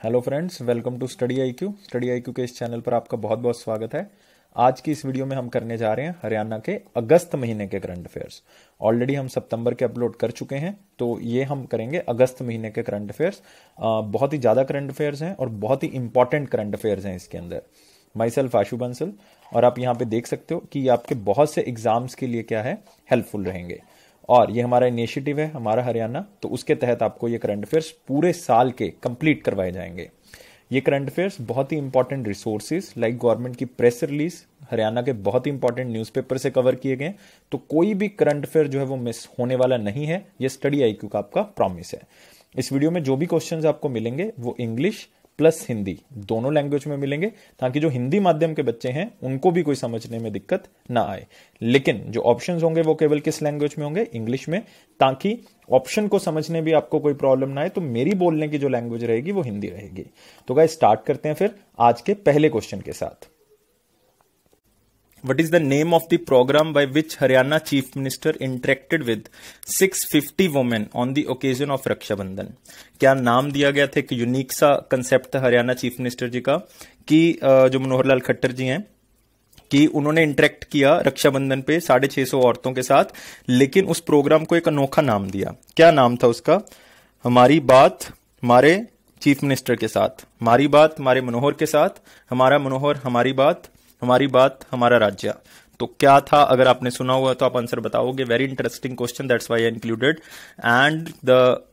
Hello friends welcome to study I Q study I Q के इस channel पर आपका बहुत बहुत स्वागत है। आज की इस वीडियो में हम करने जा रहे हैं हरियाणा के अगस्त महीने के करंट अफेयर्स ऑलरेडी हम सितंबर के अपलोड कर चुके हैं तो ये हम करेंगे अगस्त महीने के करंट अफेयर्स बहुत ही ज़्यादा करंट अफेयर्स हैं और बहुत ही इंपॉर्टेंट करंट अफेयर्स हैं इसके अंदर। माई सेल्फ आशु बंसल, और आप यहाँ पे देख सकते हो कि ये आपके बहुत से एग्ज़ाम्स के लिए क्या है हेल्पफुल रहेंगे। और ये हमारा इनिशिएटिव है, हमारा हरियाणा तो उसके तहत आपको ये करंट अफेयर्स पूरे साल के कंप्लीट करवाए जाएँगे। ये करंट अफेयर्स बहुत ही इंपॉर्टेंट रिसोर्सेज लाइक गवर्नमेंट की प्रेस रिलीज़ हरियाणा के बहुत ही इंपॉर्टेंट न्यूज़पेपर से कवर किए गए तो कोई भी करंट अफेयर जो है वो मिस होने वाला नहीं है। ये स्टडी आईक्यू का आपका प्रॉमिस है। इस वीडियो में जो भी क्वेश्चंस आपको मिलेंगे, वो इंग्लिश प्लस हिंदी दोनों लैंग्वेज में मिलेंगे, ताकि जो हिंदी माध्यम के बच्चे हैं, उनको भी कोई समझने में दिक्कत ना आए। लेकिन जो ऑप्शन होंगे, वो केवल किस लैंग्वेज में होंगे? इंग्लिश में। ताकि ऑप्शन को समझने भी आपको कोई प्रॉब्लम ना आए तो मेरी बोलने की जो लैंग्वेज रहेगी, वो हिंदी रहेगी। तो गाइस स्टार्ट करते हैं फिर आज के पहले क्वेश्चन के साथ। What is the name of the program by which Haryana Chief Minister interacted with 650 women on the occasion of Raksha Bandhan? क्या नाम दिया गया था एक यूनिक सा कंसेप्ट था हरियाणा चीफ मिनिस्टर जी का? कि जो मनोहर लाल खट्टर जी हैं, कि उन्होंने इंटरेक्ट किया रक्षाबंधन पे साढ़े छह सौ औरतों के साथ, लेकिन उस प्रोग्राम को एक अनोखा नाम दिया। क्या नाम था उसका? हमारी बात, हमारे चीफ मिनिस्टर के साथ। हमारी बात, हमारे मनोहर के साथ। हमारा मनोहर, हमारी बात हमारी बात, हमारा राज्य। तो क्या था? अगर आपने सुना हुआ तो आप आंसर बताओगे। Very interesting question that's why included and the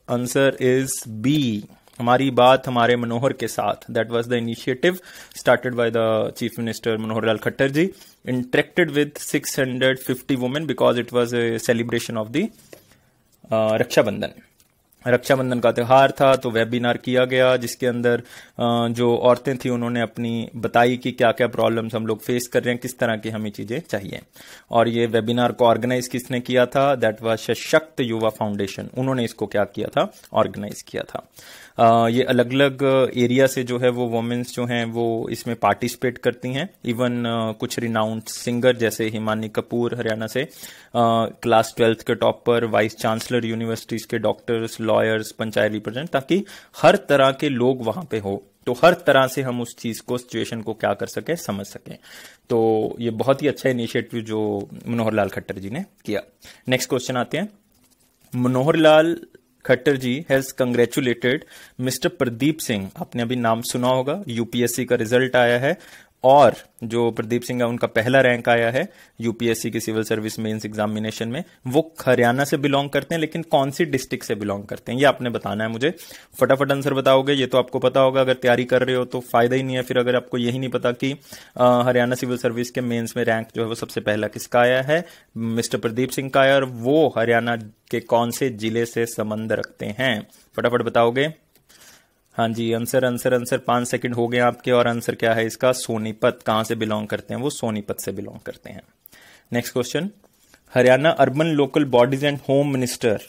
answer is B हमारी बात हमारे मनोहर के साथ। That was the initiative started by the chief minister Manohar Lal Khattar ji interacted with 650 women because it was a celebration of the Rakshabandhan Rakshabandhan का त्यौहार था तो webinar किया गया, जिसके अंदर जो औरतें थी, उन्होंने अपनी बताई कि क्या क्या प्रॉब्लम्स हम लोग फेस कर रहे हैं, किस तरह की हमें चीज़ें चाहिए। और ये वेबिनार को ऑर्गेनाइज किसने किया था? दैट वाज सशक्त युवा फाउंडेशन उन्होंने इसको क्या किया था? ऑर्गेनाइज किया था। ये अलग अलग एरिया से जो है वो वुमेन्स जो हैं, वो इसमें पार्टिसिपेट करती हैं। इवन कुछ रिनाउंड सिंगर जैसे हिमानी कपूर हरियाणा से क्लास ट्वेल्थ के टॉपर वाइस चांसलर यूनिवर्सिटीज के डॉक्टर्स लॉयर्स पंचायत रिप्रेजेंट ताकि हर तरह के लोग वहाँ पे हो। तो हर तरह से हम उस चीज़ को सिचुएशन को क्या कर सके, समझ सकें। तो ये बहुत ही अच्छा इनिशिएटिव जो मनोहर लाल खट्टर जी ने किया। नेक्स्ट क्वेश्चन आते हैं। Manohar Lal Khattar ji has congratulated mister Pradeep Singh. आपने अभी नाम सुना होगा। यूपीएससी का रिज़ल्ट आया है। और जो प्रदीप सिंह है उनका पहला रैंक आया है यूपीएससी की सिविल सर्विस मेंस एग्जामिनेशन में, वो हरियाणा से बिलोंग करते हैं, लेकिन कौन सी डिस्ट्रिक्ट से बिलोंग करते हैं, ये आपने बताना है मुझे। फटाफट आंसर बताओगे, ये तो आपको पता होगा, अगर तैयारी कर रहे हो तो फ़ायदा ही नहीं है, फिर अगर आपको यही नहीं पता कि हरियाणा सिविल सर्विस के मेन्स में रैंक जो है वो सबसे पहला किसका आया है, मिस्टर प्रदीप सिंह का आया और वो हरियाणा के कौन से ज़िले से संबंध रखते हैं। फटाफट बताओगे। हाँ जी आंसर आंसर आंसर पाँच सेकंड हो गए आपके और आंसर क्या है इसका? सोनीपत कहाँ से बिलोंग करते हैं? वो सोनीपत से बिलोंग करते हैं। Next question Haryana urban local bodies and home minister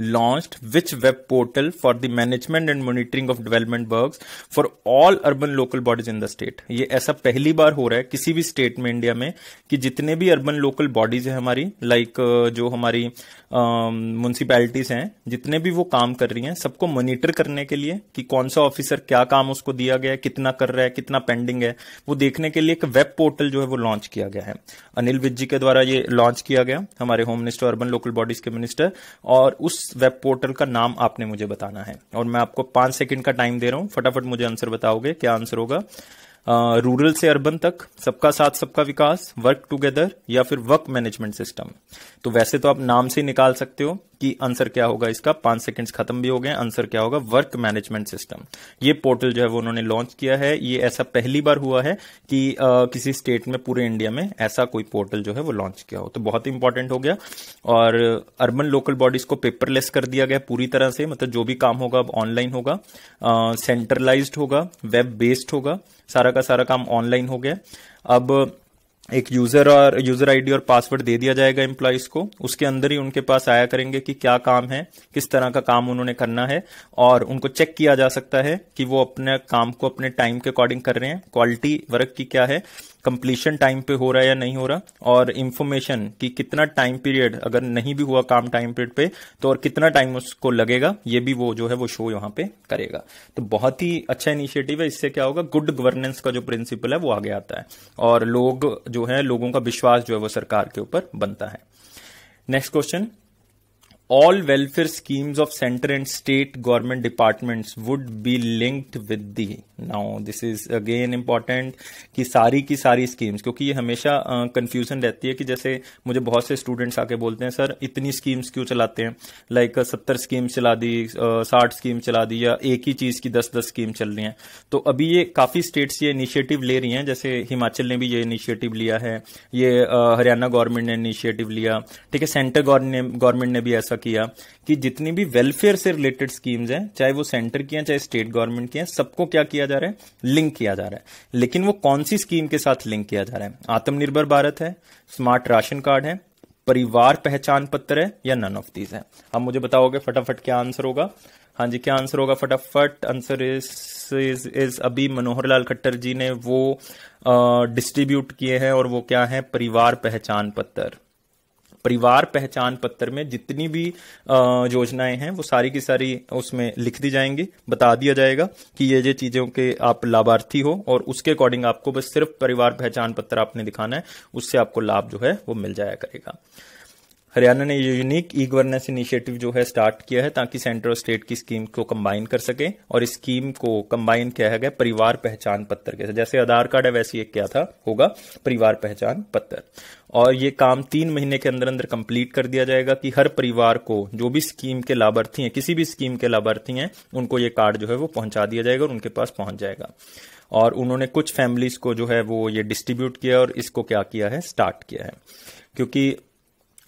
launched which web portal for the management and monitoring of development works for all urban local bodies in the state? ये ऐसा पहली बार हो रहा है किसी भी स्टेट में इंडिया में कि जितने भी अर्बन लोकल बॉडीज है हमारी लाइक like, जो हमारी म्यूनसिपैलिटीज हैं, जितने भी वो काम कर रही हैं, सबको मॉनिटर करने के लिए कि कौन सा ऑफिसर क्या काम उसको दिया गया है, कितना कर रहा है, कितना पेंडिंग है, वो देखने के लिए एक वेब पोर्टल जो है वो लॉन्च किया गया है। अनिल विज जी के द्वारा ये लॉन्च किया गया, हमारे home minister urban local bodies के मिनिस्टर और उस वेब पोर्टल का नाम आपने मुझे बताना है। और मैं आपको पाँच सेकंड का टाइम दे रहा हूँ, फटाफट मुझे आंसर बताओगे, क्या आंसर होगा? रूरल से अर्बन तक, सबका साथ, सबका विकास वर्क टुगेदर या फिर वर्क मैनेजमेंट सिस्टम तो वैसे तो आप नाम से निकाल सकते हो। कि आंसर क्या होगा इसका? पाँच सेकंड्स खत्म भी हो गए आंसर क्या होगा? वर्क मैनेजमेंट सिस्टम ये पोर्टल जो है वो उन्होंने लॉन्च किया है। ये ऐसा पहली बार हुआ है कि आ, किसी स्टेट में पूरे इंडिया में ऐसा कोई पोर्टल जो है वो लॉन्च किया हो। तो बहुत इंपॉर्टेंट हो गया। और अर्बन लोकल बॉडीज को पेपरलेस कर दिया गया पूरी तरह से। मतलब जो भी काम होगा अब ऑनलाइन होगा। सेंट्रलाइज्ड होगा वेब बेस्ड होगा। सारा का सारा काम ऑनलाइन हो गया। अब एक यूज़र और यूज़र आईडी और पासवर्ड दे दिया जाएगा एम्प्लॉयज़ को। उसके अंदर ही उनके पास आया करेंगे कि क्या काम है, किस तरह का काम उन्होंने करना है, और उनको चेक किया जा सकता है कि वो अपने काम को अपने टाइम के अकॉर्डिंग कर रहे हैं। क्वालिटी वर्क की क्या है। कंप्लीशन टाइम पे हो रहा है या नहीं हो रहा, और इन्फॉर्मेशन कि कितना टाइम पीरियड अगर नहीं भी हुआ काम टाइम पीरियड पे तो और कितना टाइम उसको लगेगा, ये भी वो जो है वो शो यहाँ पे करेगा। तो बहुत ही अच्छा इनिशिएटिव है, इससे क्या होगा गुड गवर्नेंस का जो प्रिंसिपल है, वो आगे आता है। और लोग जो है, लोगों का विश्वास जो है वो सरकार के ऊपर बनता है। Next question all welfare schemes of center and state government departments would be linked with the now this is again important कि सारी की सारी स्कीम्स क्योंकि ये हमेशा कंफ्यूजन uh, रहती है कि जैसे मुझे बहुत से स्टूडेंट्स आके बोलते हैं सर इतनी स्कीम्स क्यों चलाते हैं? लाइक सत्तर स्कीम चला दी साठ स्कीम चला दी या एक ही चीज़ की दस दस स्कीम चल रही हैं। तो अभी ये काफ़ी स्टेट्स ये इनिशिएटिव ले रही हैं जैसे हिमाचल ने भी ये इनिशिएटिव लिया है ये हरियाणा गवर्नमेंट ने इनिशिएटिव लिया ठीक है सेंटर गवर्नमेंट ने भी ऐसा किया कि जितनी भी वेलफेयर से रिलेटेड स्कीम्स हैं, चाहे वो सेंटर की हैं, चाहे स्टेट गवर्नमेंट की हैं, सबको क्या किया जा रहा है? लिंक किया जा रहा है। लेकिन वो कौन सी स्कीम के साथ लिंक किया जा रहा है? आत्मनिर्भर भारत है स्मार्ट राशन कार्ड है, परिवार पहचान पत्र है, या नन ऑफ़ दीज है? अब मुझे बताओगे फटाफट क्या आंसर होगा? हाँ जी, क्या आंसर होगा फटाफट? आंसर इज़ इज़ इज़ अभी मनोहर लाल खट्टर जी ने वो डिस्ट्रीब्यूट किए हैं और वो क्या है? परिवार पहचान पत्र। परिवार पहचान पत्र में जितनी भी योजनाएँ हैं, वो सारी की सारी उसमें लिख दी जाएँगी, बता दिया जाएगा कि ये ये चीज़ों के आप लाभार्थी हो और उसके अकॉर्डिंग आपको बस सिर्फ़ परिवार पहचान पत्र आपने दिखाना है, उससे आपको लाभ जो है वो मिल जाया करेगा। हरियाणा ने ये यूनिक ई गवर्नेंस इनिशिएटिव जो है स्टार्ट किया है ताकि सेंटर और स्टेट की स्कीम को कंबाइन कर सके और इस स्कीम को कंबाइन किया गया परिवार पहचान पत्र के जैसे आधार कार्ड है, वैसे एक क्या था? होगा परिवार पहचान पत्र। और ये काम तीन महीने के अंदर अंदर कंप्लीट कर दिया जाएगा कि हर परिवार को जो भी स्कीम के लाभार्थी हैं, किसी भी स्कीम के लाभार्थी हैं, उनको ये कार्ड जो है वो पहुँचा दिया जाएगा और उनके पास पहुँच जाएगा। और उन्होंने कुछ फैमिलीज़ को जो है वो ये डिस्ट्रीब्यूट किया और इसको क्या किया है? स्टार्ट किया है। क्योंकि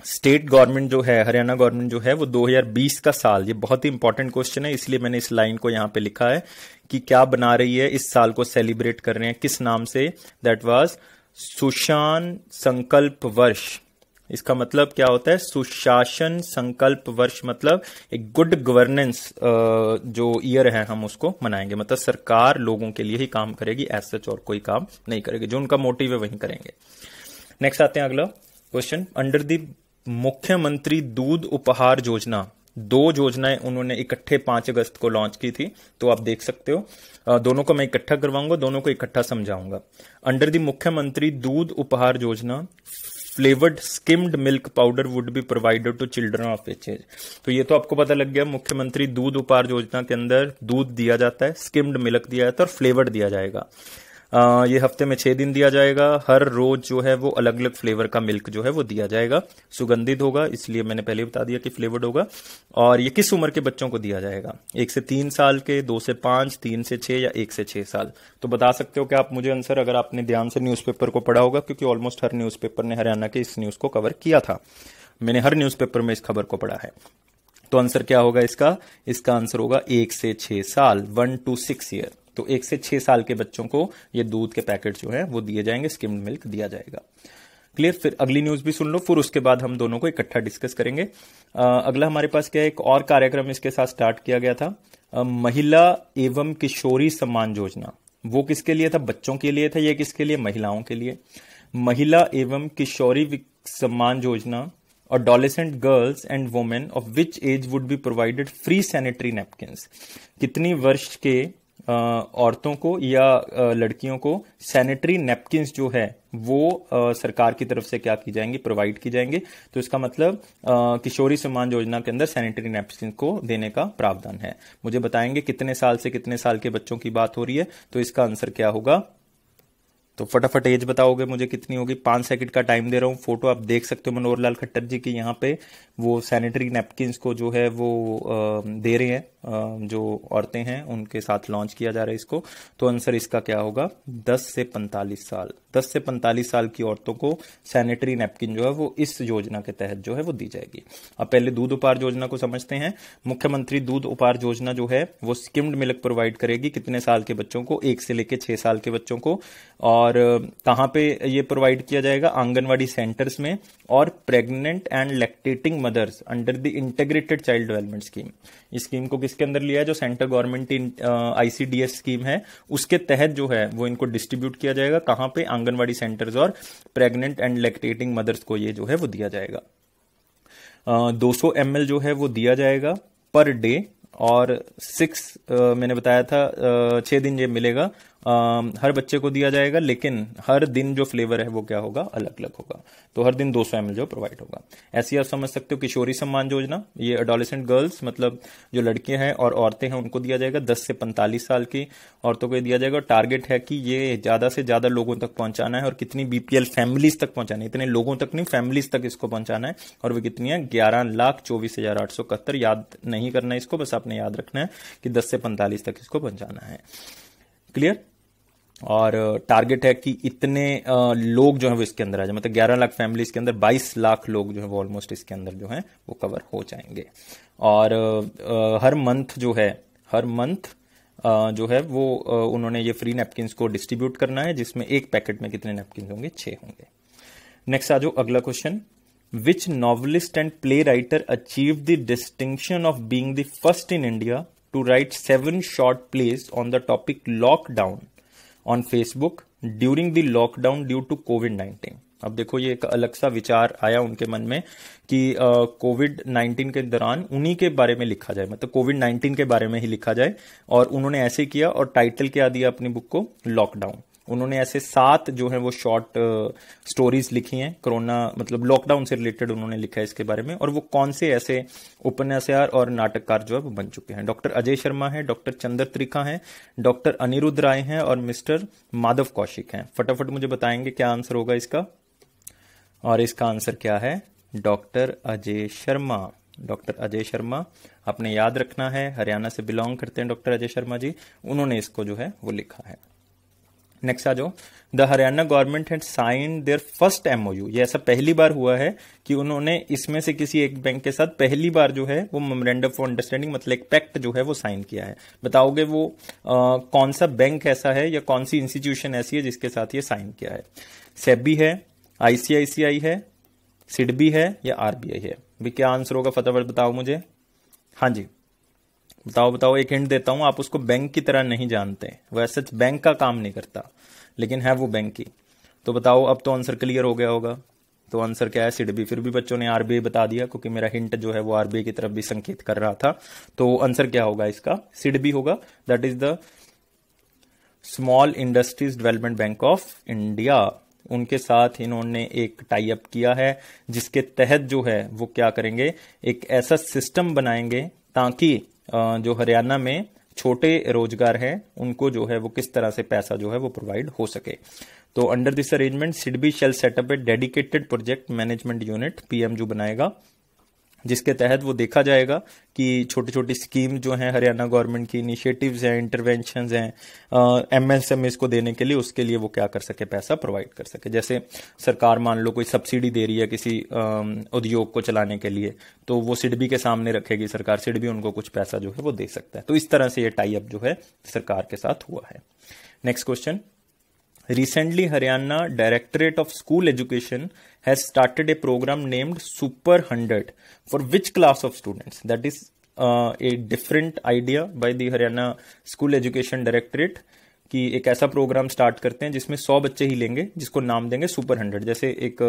स्टेट गवर्नमेंट जो है, हरियाणा गवर्नमेंट जो है, वो 2020 का साल, ये बहुत ही इंपॉर्टेंट क्वेश्चन है, इसलिए मैंने इस लाइन को यहाँ पे लिखा है कि क्या बना रही है, इस साल को सेलिब्रेट कर रहे हैं, किस नाम से? दैट वाज सुशान संकल्प वर्ष। इसका मतलब क्या होता है? सुशासन संकल्प वर्ष मतलब एक गुड गवर्नेंस जो ईयर है, हम उसको मनाएँगे। मतलब सरकार लोगों के लिए ही काम करेगी एज सच और कोई काम नहीं करेगी। जो उनका मोटिव है, वही करेंगे। नेक्स्ट आते हैं अगला क्वेश्चन अंडर दी मुख्यमंत्री दूध उपहार योजना। दो योजनाएँ उन्होंने इकट्ठे पाँच अगस्त को लॉन्च की थी तो आप देख सकते हो। दोनों को मैं इकट्ठा करवाऊँगा, दोनों को इकट्ठा समझाऊँगा। अंडर दी मुख्यमंत्री दूध उपहार योजना flavoured skimmed milk powder would be provided to children of each age तो ये तो आपको पता लग गया, मुख्यमंत्री दूध उपहार योजना के अंदर दूध दिया जाता है स्किम्ड मिल्क दिया जाता है और फ्लेवर्ड दिया जाएगा। ये हफ़्ते में छह दिन दिया जाएगा। हर रोज जो है वो अलग अलग फ्लेवर का मिल्क जो है वो दिया जाएगा। सुगंधित होगा, इसलिए मैंने पहले बता दिया कि फ्लेवर्ड होगा। और ये किस उम्र के बच्चों को दिया जाएगा? एक से तीन साल के, दो से पाँच, तीन से छह या एक से छह साल? तो बता सकते हो कि आप मुझे आंसर अगर आपने ध्यान से न्यूज़पेपर को पढ़ा होगा, क्योंकि ऑलमोस्ट हर न्यूज़पेपर ने हरियाणा के इस न्यूज़ को कवर किया था। मैंने हर न्यूज़पेपर में इस खबर को पढ़ा है। तो आंसर क्या होगा इसका? इसका आंसर होगा एक से छह साल, वन टू सिक्स ईयर। तो एक से छह साल के बच्चों को ये दूध के पैकेट जो है वो दिए जाएँगे स्किम्ड मिल्क दिया जाएगा। क्लियर? फिर अगली न्यूज़ भी सुन लो फिर उसके बाद हम दोनों को इकट्ठा डिस्कस करेंगे। आ, अगला हमारे पास क्या एक और कार्यक्रम इसके साथ स्टार्ट किया गया था। आ, महिला एवं किशोरी सम्मान योजना। वो किसके लिए था? बच्चों के लिए था ये किसके लिए? महिलाओं के लिए। महिला एवं किशोरी सम्मान योजना और adolescent girls and women of which age would be provided free sanitary napkin कितनी वर्ष के औरतों को या लड़कियों को सैनिटरी नेपकिन जो है, वो सरकार की तरफ़ से क्या की जाएँगी प्रोवाइड की जाएँगे। तो इसका मतलब किशोरी सम्मान योजना के अंदर सैनिटरी नेपकिन को देने का प्रावधान है। मुझे बताएँगे कितने साल से कितने साल के बच्चों की बात हो रही है तो इसका आंसर क्या होगा? तो फटाफट एज बताओगे मुझे कितनी होगी। पाँच सेकंड का टाइम दे रहा हूँ। फ़ोटो आप देख सकते हो मनोहर लाल खट्टर जी की यहाँ पे। वो सैनिटरी नेपकिन को जो है, वो दे रहे हैं। जो औरतें हैं, उनके साथ लॉन्च किया जा रहा है इसको। तो आंसर इसका क्या होगा? 10 से 45 साल। 10 से 45 साल की औरतों को सैनिटरी नैपकिन जो है, वो इस योजना के तहत जो है, वो दी जाएगी। अब पहले दूध उपहार योजना को समझते हैं। मुख्यमंत्री दूध उपहार योजना जो है, वो स्किम्ड मिल्क प्रोवाइड करेगी कितने साल के बच्चों को? एक से लेकर छह साल के बच्चों को। और कहाँ पे ये प्रोवाइड किया जाएगा? आंगनवाड़ी सेंटर्स में। और pregnant and lactating mothers under the integrated child development scheme इस स्कीम को किसके अंदर लिया है, जो सेंट्रल गवर्नमेंट आईसीडीएस स्कीम है, उसके तहत जो है, वो इनको डिस्ट्रीब्यूट किया जाएगा। कहाँ पे? आंगनवाड़ी सेंटर्स और प्रेग्नेंट एंड लैक्टेटिंग मदर्स को ये जो है, वो दिया जाएगा। दो सौ एम जो है, वो दिया जाएगा पर डे और सिक्स मैंने बताया था छह दिन ये मिलेगा। हर बच्चे को दिया जाएगा, लेकिन हर दिन जो फ्लेवर है वो क्या होगा? अलग अलग होगा। तो हर दिन 200 सौ जो प्रोवाइड होगा। ऐसी आप समझ सकते हो किशोरी सम्मान योजना, ये अडोलिसेंट गर्ल्स मतलब जो लड़कियाँ हैं और औरतें हैं, उनको दिया जाएगा 10 से 45 साल की। औरतों को दिया जाएगा टारगेट है कि ये ज़्यादा से ज़्यादा लोगों तक पहुंचाना है और कितनी बीपीएल फैमिलीज़ तक पहुंचाना है। इतने लोगों तक नहीं फैमिलीज़ तक इसको पहुंचाना है और वो कितनी है? ग्यारह लाख चौबीस हज़ार आठ सौ इकहत्तर। याद नहीं करना है इसको, बस आपने याद रखना है कि दस से पैंतालीस तक इसको पहुंचाना है। क्लियर और टारगेट है कि इतने लोग जो है वो इसके अंदर आ जाए। मतलब 11 लाख फैमिली इसके अंदर 22 लाख लोग जो है वो ऑलमोस्ट इसके अंदर जो है वो कवर हो जाएँगे। और हर मंथ जो है, हर मंथ जो है वो उन्होंने ये फ्री नेपकिन को डिस्ट्रीब्यूट करना है, जिसमें एक पैकेट में कितने नेपकिन होंगे? छह होंगे। नेक्स्ट आ जाओ अगला question which novelist and play writer achieve the distinction of being the first in India to write seven short plays on the topic lockdown on Facebook during the lockdown due to covid nineteen अब देखो, ये एक अलग सा विचार आया उनके मन में कि कोविड नाइन्टीन के दौरान उन्हीं के बारे में लिखा जाए। मतलब कोविड नाइन्टीन के बारे में ही लिखा जाए और उन्होंने ऐसे किया और टाइटल क्या दिया अपनी बुक को? लॉकडाउन उन्होंने ऐसे सात जो है वो शॉर्ट स्टोरीज लिखी हैं। कोरोना मतलब लॉकडाउन से रिलेटेड उन्होंने लिखा है इसके बारे में। और वो कौन से ऐसे उपन्यासकार और नाटककार जो है वो बन चुके हैं? डॉक्टर अजय शर्मा है, डॉक्टर चंद्र त्रिखा है, डॉक्टर अनिरुद्ध राय हैं और मिस्टर माधव कौशिक हैं। फटाफट मुझे बताएँगे क्या आंसर होगा इसका। और इसका आंसर क्या है? डॉक्टर अजय शर्मा। डॉक्टर अजय शर्मा, आपने याद रखना है, हरियाणा से बिलोंग करते हैं डॉक्टर अजय शर्मा जी। उन्होंने इसको जो है वो लिखा है। नेक्स्ट आ जाओ. The Haryana government had sign their first MOU ये ऐसा पहली बार हुआ है कि उन्होंने इसमें से किसी एक बैंक के साथ पहली बार जो है वो मेमोरेंडम फॉर अंडरस्टैंडिंग मतलब एक पैक्ट जो है वो साइन किया है. बताओगे वो आ, कौन सा बैंक ऐसा है या कौन सी इंस्टीट्यूशन ऐसी है जिसके साथ ये साइन किया है? सेबी है आईसीआईसीआई है सिडबी है या आरबीआई है? क्या आंसर होगा फटाफट बताओ मुझे? हाँ जी. बताओ बताओ, एक हिंट देता हूँ, आप उसको बैंक की तरह नहीं जानते। वैसे बैंक का काम नहीं करता, लेकिन है वो बैंक की। तो बताओ, अब तो आंसर क्लियर हो गया होगा। तो आंसर क्या है? सिडबी फिर भी बच्चों ने आरबीआई बता दिया, क्योंकि मेरा हिंट जो है वो आरबीआई की तरफ़ भी संकेत कर रहा था। तो आंसर क्या होगा इसका? सिडबी होगा। That is the small industries development bank of India उनके साथ इन्होंने एक टाई अप किया है, जिसके तहत जो है वो क्या करेंगे? एक ऐसा सिस्टम बनाएँगे, ताकि जो हरियाणा में छोटे रोज़गार हैं, उनको जो है वो किस तरह से पैसा जो है वो प्रोवाइड हो सके। तो under this arrangement SIDBI shall set up a dedicated project management unit PMU बनाएगा। जिसके तहत वो देखा जाएगा कि छोटी छोटी स्कीम जो है, हरियाणा गवर्नमेंट की इनिशिएटिव्स हैं इंटरवेंशन हैं एमएसएमए को देने के लिए, उसके लिए वो क्या कर सके, पैसा प्रोवाइड कर सके। जैसे सरकार मान लो कोई सब्सिडी दे रही है किसी उद्योग को चलाने के लिए तो वो सिडबी के सामने रखेगी सरकार सिडबी उनको कुछ पैसा जो है वो दे सकता है। तो इस तरह से ये टाई अप जो है सरकार के साथ हुआ है। Next question Recently, Haryana Directorate of School Education has started a program named Super 100 for which class of students? That is uh, a different idea by the Haryana School Education Directorate कि एक ऐसा programme start करते हैं जिसमें सौ बच्चे ही लेंगे, जिसको नाम देंगे सुपर हंड्रेड जैसे एक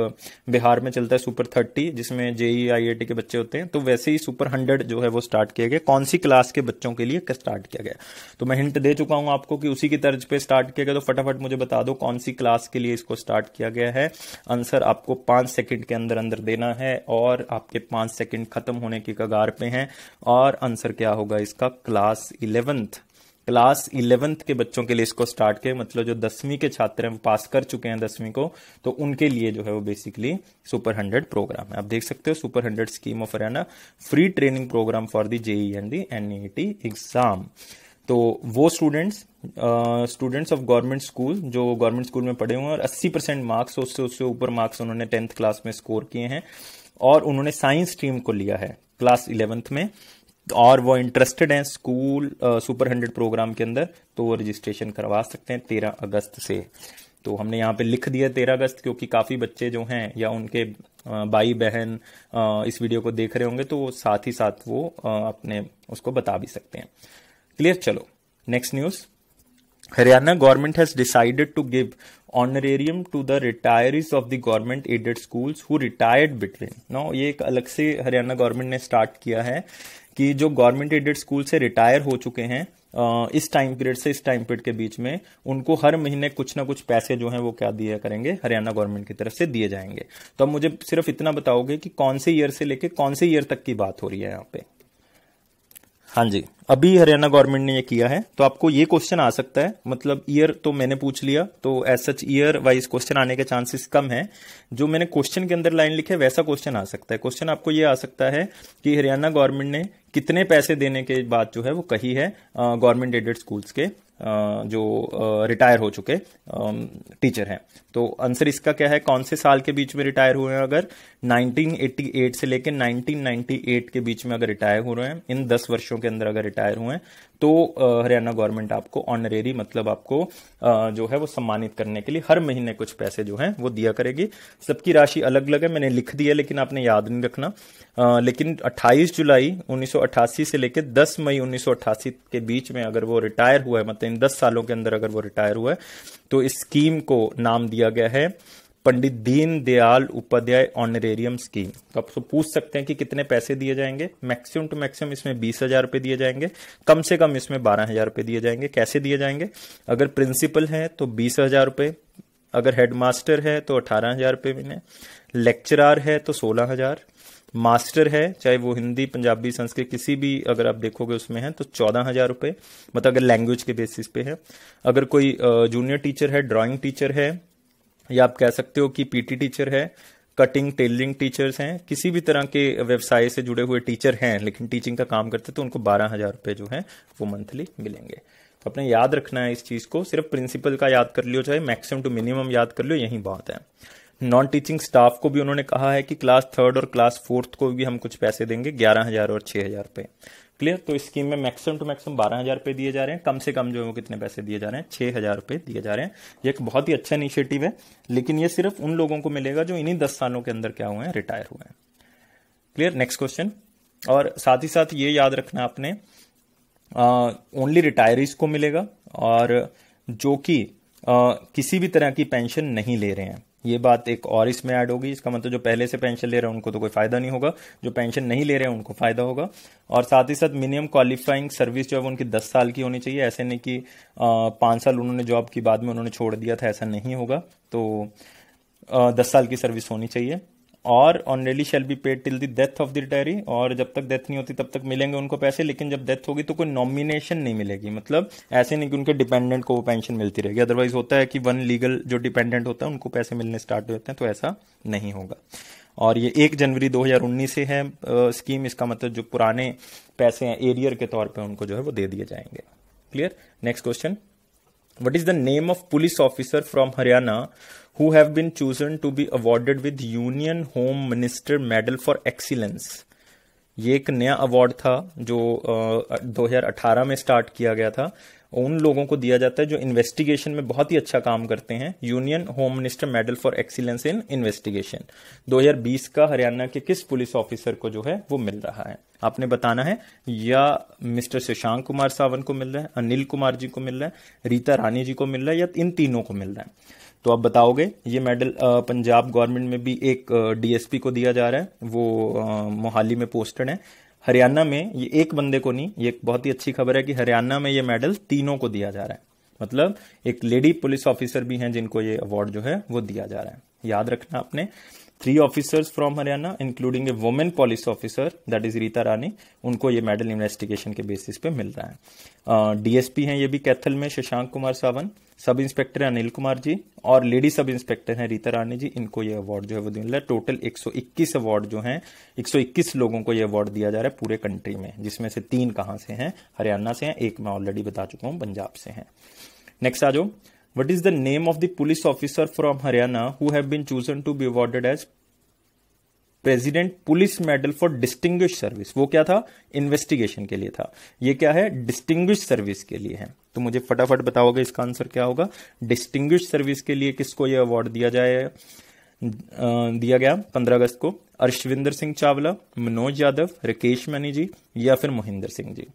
बिहार में चलता है सुपर थर्टी जिसमें जेई आई के बच्चे होते हैं तो वैसे ही सुपर हंड्रेड जो है वो स्टार्ट किया गया। कौन सी क्लास के बच्चों के लिए स्टार्ट किया गया? तो मैं हिंट दे चुका हूँ आपको कि उसी की तर्ज पे स्टार्ट किया गया तो फटाफट मुझे बता दो कौन सी क्लास के लिए इसको स्टार्ट किया गया है। आंसर आपको पाँच सेकंड के अंदर अंदर देना है और आपके पाँच सेकंड खत्म होने की कगार पे हैं। और आंसर क्या होगा इसका? क्लास इलेवेंथ क्लास इलेवेंथ के बच्चों के लिए इसको स्टार्ट किया मतलब जो दसवीं के छात्र हैं, वो पास कर चुके हैं दसवीं को तो उनके लिए जो है वो बेसिकली सुपर हंड्रेड प्रोग्राम है। आप देख सकते हो super hundred scheme of Haryana free training programme for the JEE and the NEET exam तो वो students students of government school जो गवर्नमेंट स्कूल में पढ़े हुए हैं, और 80 परसेंट मार्क्स उससे उससे ऊपर मार्क्स उन्होंने टेंथ क्लास में स्कोर किए हैं, और उन्होंने साइंस स्ट्रीम को लिया है क्लास इलेवेंथ में। और वो इंटरेस्टेड हैं स्कूल सुपर हंड्रेड प्रोग्राम के अंदर तो वो रजिस्ट्रेशन करवा सकते हैं तेरह अगस्त से। तो हमने यहाँ पे लिख दिया तेरह अगस्त, क्योंकि काफ़ी बच्चे जो हैं या उनके भाई बहन इस वीडियो को देख रहे होंगे तो साथ ही साथ वो अपने उसको बता भी सकते हैं। क्लियर चलो। Next news Haryana government has decided to give honorarium to the retirees of the government aided schools who retired between no ये एक अलग से हरियाणा गवर्नमेंट ने स्टार्ट किया है। कि जो गवर्नमेंट एडेड स्कूल से रिटायर हो चुके हैं इस टाइम पीरियड से इस टाइम पीरियड के बीच में, उनको हर महीने कुछ ना कुछ पैसे जो हैं वो क्या दिया करेंगे? हरियाणा गवर्नमेंट की तरफ़ से दिए जाएँगे। तो अब मुझे सिर्फ़ इतना बताओगे कि कौन से ईयर से लेके कौन से ईयर तक की बात हो रही है यहाँ पे? हाँ जी। अभी हरियाणा गवर्नमेंट ने ये किया है तो आपको ये क्वेश्चन आ सकता है। मतलब ईयर तो मैंने पूछ लिया तो as such year wise question आने के चांसेस कम है। जो मैंने क्वेश्चन के अंदर लाइन लिखे, वैसा क्वेश्चन आ सकता है। क्वेश्चन आपको ये आ सकता है कि हरियाणा गवर्नमेंट ने कितने पैसे देने के बाद जो है वो कही है गवर्नमेंट एडेड स्कूल्स के। जो रिटायर हो चुके टीचर हैं। तो आंसर इसका क्या है? कौन से साल के बीच में रिटायर हुए हैं अगर? 1988 से लेकर 1998 के बीच में अगर रिटायर हो रहे हैं, इन 10 वर्षों के अंदर अगर रिटायर हुए हैं तो हरियाणा गवर्नमेंट आपको ऑनरेरी मतलब आपको जो है वो सम्मानित करने के लिए हर महीने कुछ पैसे जो है, वो दिया करेगी। सबकी राशि अलग अलग है, मैंने लिख दिया लेकिन आपने याद नहीं रखना। लेकिन 28 जुलाई 1988 से लेकर 10 मई 1988 के बीच में अगर वो रिटायर हुआ है मतलब इन 10 सालों के अंदर अगर वो रिटायर हुआ है तो इस स्कीम को नाम दिया गया है पंडित दीन दयाल उपाध्याय ऑनरेरियम स्कीम तो आप पूछ सकते हैं कि कितने पैसे दिए जाएँगे? मैक्सिमम टू मैक्सिमम इसमें बीस हज़ार रुपए दिए जाएँगे। कम से कम इसमें बारह हज़ार रुपए दिए जाएँगे। कैसे दिए जाएँगे? अगर प्रिंसिपल है तो बीस हज़ार रुपए। अगर हेडमास्टर है तो अठारह हज़ार रुपए महीने लेक्चरार है तो सोलह हज़ार। मास्टर है, चाहे वो हिंदी, पंजाबी, संस्कृत, किसी भी अगर आप देखोगे उसमें है तो चौदह हज़ार रुपए मतलब अगर लैंग्वेज के बेसिस पे है। अगर कोई जूनियर टीचर है ड्राइंग टीचर है, या आप कह सकते हो कि पीटी टीचर है कटिंग टेलरिंग टीचर्स हैं, किसी भी तरह के व्यवसाय से जुड़े हुए टीचर हैं, लेकिन टीचिंग का काम करते तो उनको बारह हज़ार रुपए जो है, वो मंथली मिलेंगे। तो अपने याद रखना है इस चीज़ को, सिर्फ़ प्रिंसिपल का याद कर लियो, चाहे मैक्सिमम टू मिनिमम याद कर लियो, यही बहुत है। नॉन टीचिंग स्टाफ को भी उन्होंने कहा है कि क्लास थर्ड और क्लास फोर्थ को भी हम कुछ पैसे देंगे, ग्यारह हज़ार और छह हज़ार रुपए क्लियर तो स्कीम में मैक्सिमम टू मैक्सिमम बारह हज़ार रुपए दिए जा रहे हैं। कम से कम जो है वो कितने पैसे दिए जा रहे हैं? छह हज़ार रुपए दिए जा रहे हैं। ये एक बहुत ही अच्छा इनिशिएटिव है, लेकिन ये सिर्फ़ उन लोगों को मिलेगा जो इन्हीं दस सालों के अंदर क्या हुए हैं? रिटायर हुए हैं। क्लियर नेक्स्ट क्वेश्चन और साथ ही साथ ये याद रखना आपने ओनली रिटायरीज को मिलेगा, और जो कि किसी भी तरह की पेंशन नहीं ले रहे हैं। ये बात एक और इसमें ऐड होगी। इसका मतलब जो पहले से पेंशन ले रहे हैं, उनको तो कोई फ़ायदा नहीं होगा। जो पेंशन नहीं ले रहे हैं, उनको फ़ायदा होगा। और साथ ही साथ मिनिमम क्वालिफाइंग सर्विस जो है उनकी दस साल की होनी चाहिए। ऐसे नहीं कि पाँच साल उन्होंने जॉब की, बाद में उन्होंने छोड़ दिया था, ऐसा नहीं होगा। तो दस साल की सर्विस होनी चाहिए। और honorary shall be paid till the death of the retiree और जब तक डेथ नहीं होती, तब तक मिलेंगे उनको पैसे, लेकिन जब डेथ होगी तो कोई नॉमिनेशन नहीं मिलेगी। मतलब ऐसे नहीं कि उनके डिपेंडेंट को वो पेंशन मिलती रहेगी। अदरवाइज़ होता है कि वन लीगल जो डिपेंडेंट होता है, उनको पैसे मिलने स्टार्ट होते हैं तो ऐसा नहीं होगा। और ये एक जनवरी 2019 से है स्कीम इसका मतलब जो पुराने पैसे हैं एरियर के तौर पे उनको जो है वो दे दिए जाएँगे। Clear next question what is the name of police officer from Haryana who have been chosen to be awarded with union home minister medal for excellence ये एक नया अवार्ड था जो uh, 2018 में स्टार्ट किया गया था। उन लोगों को दिया जाता है जो इन्वेस्टिगेशन में बहुत ही अच्छा काम करते हैं। Union home minister medal for excellence in investigation 2020 का हरियाणा के किस पुलिस ऑफिसर को जो है वो मिल रहा है? आपने बताना है या मिस्टर शशांक कुमार सावंत को मिल रहा है अनिल कुमार जी को मिल रहा है रीता रानी जी को मिल रहा है या इन तीनों को मिल रहा है। तो आप बताओगे, ये मेडल पंजाब गवर्नमेंट में भी एक डीएसपी को दिया जा रहा है। वो मोहाली में पोस्टेड है। हरियाणा में ये एक बंदे को नहीं, ये एक बहुत ही अच्छी खबर है कि हरियाणा में ये मेडल तीनों को दिया जा रहा है। मतलब एक लेडी पुलिस ऑफिसर भी हैं जिनको ये अवार्ड जो है, वो दिया जा रहा है। याद रखना आपने three officers from Haryana including a women police officer that is Rita Rani उनको ये मेडल इन्वेस्टिगेशन के बेसिस पे मिल रहा है। डीएसपी हैं ये भी कैथल में, शशांक कुमार सावन सब इंस्पेक्टर है अनिल कुमार जी और लेडी सब इंस्पेक्टर हैं रीता रानी जी। इनको ये अवार्ड जो है वो है टोटल 121 अवार्ड जो हैं 121 लोगों को ये अवार्ड दिया जा रहा है पूरे कंट्री में, जिसमें से तीन कहाँ से हैं? हरियाणा से हैं, एक मैं ऑलरेडी बता चुका हूँ, पंजाब से हैं। नेक्स्ट आ जाओ। What is the name of the police officer from Haryana who have been chosen to be awarded as president police medal for distinguish service वो क्या था? इन्वेस्टिगेशन के लिए था। ये क्या है? डिस्टिंग्विश सर्विस के लिए है। तो मुझे फटाफट बताओगे इसका आंसर क्या होगा? डिस्टिंग सर्विस के लिए किसको ये अवार्ड दिया जाए दिया गया पंद्रह अगस्त को? अर्शविंदर सिंह चावला, मनोज यादव, राकेश मनी जी या फिर मोहिंदर सिंह जी?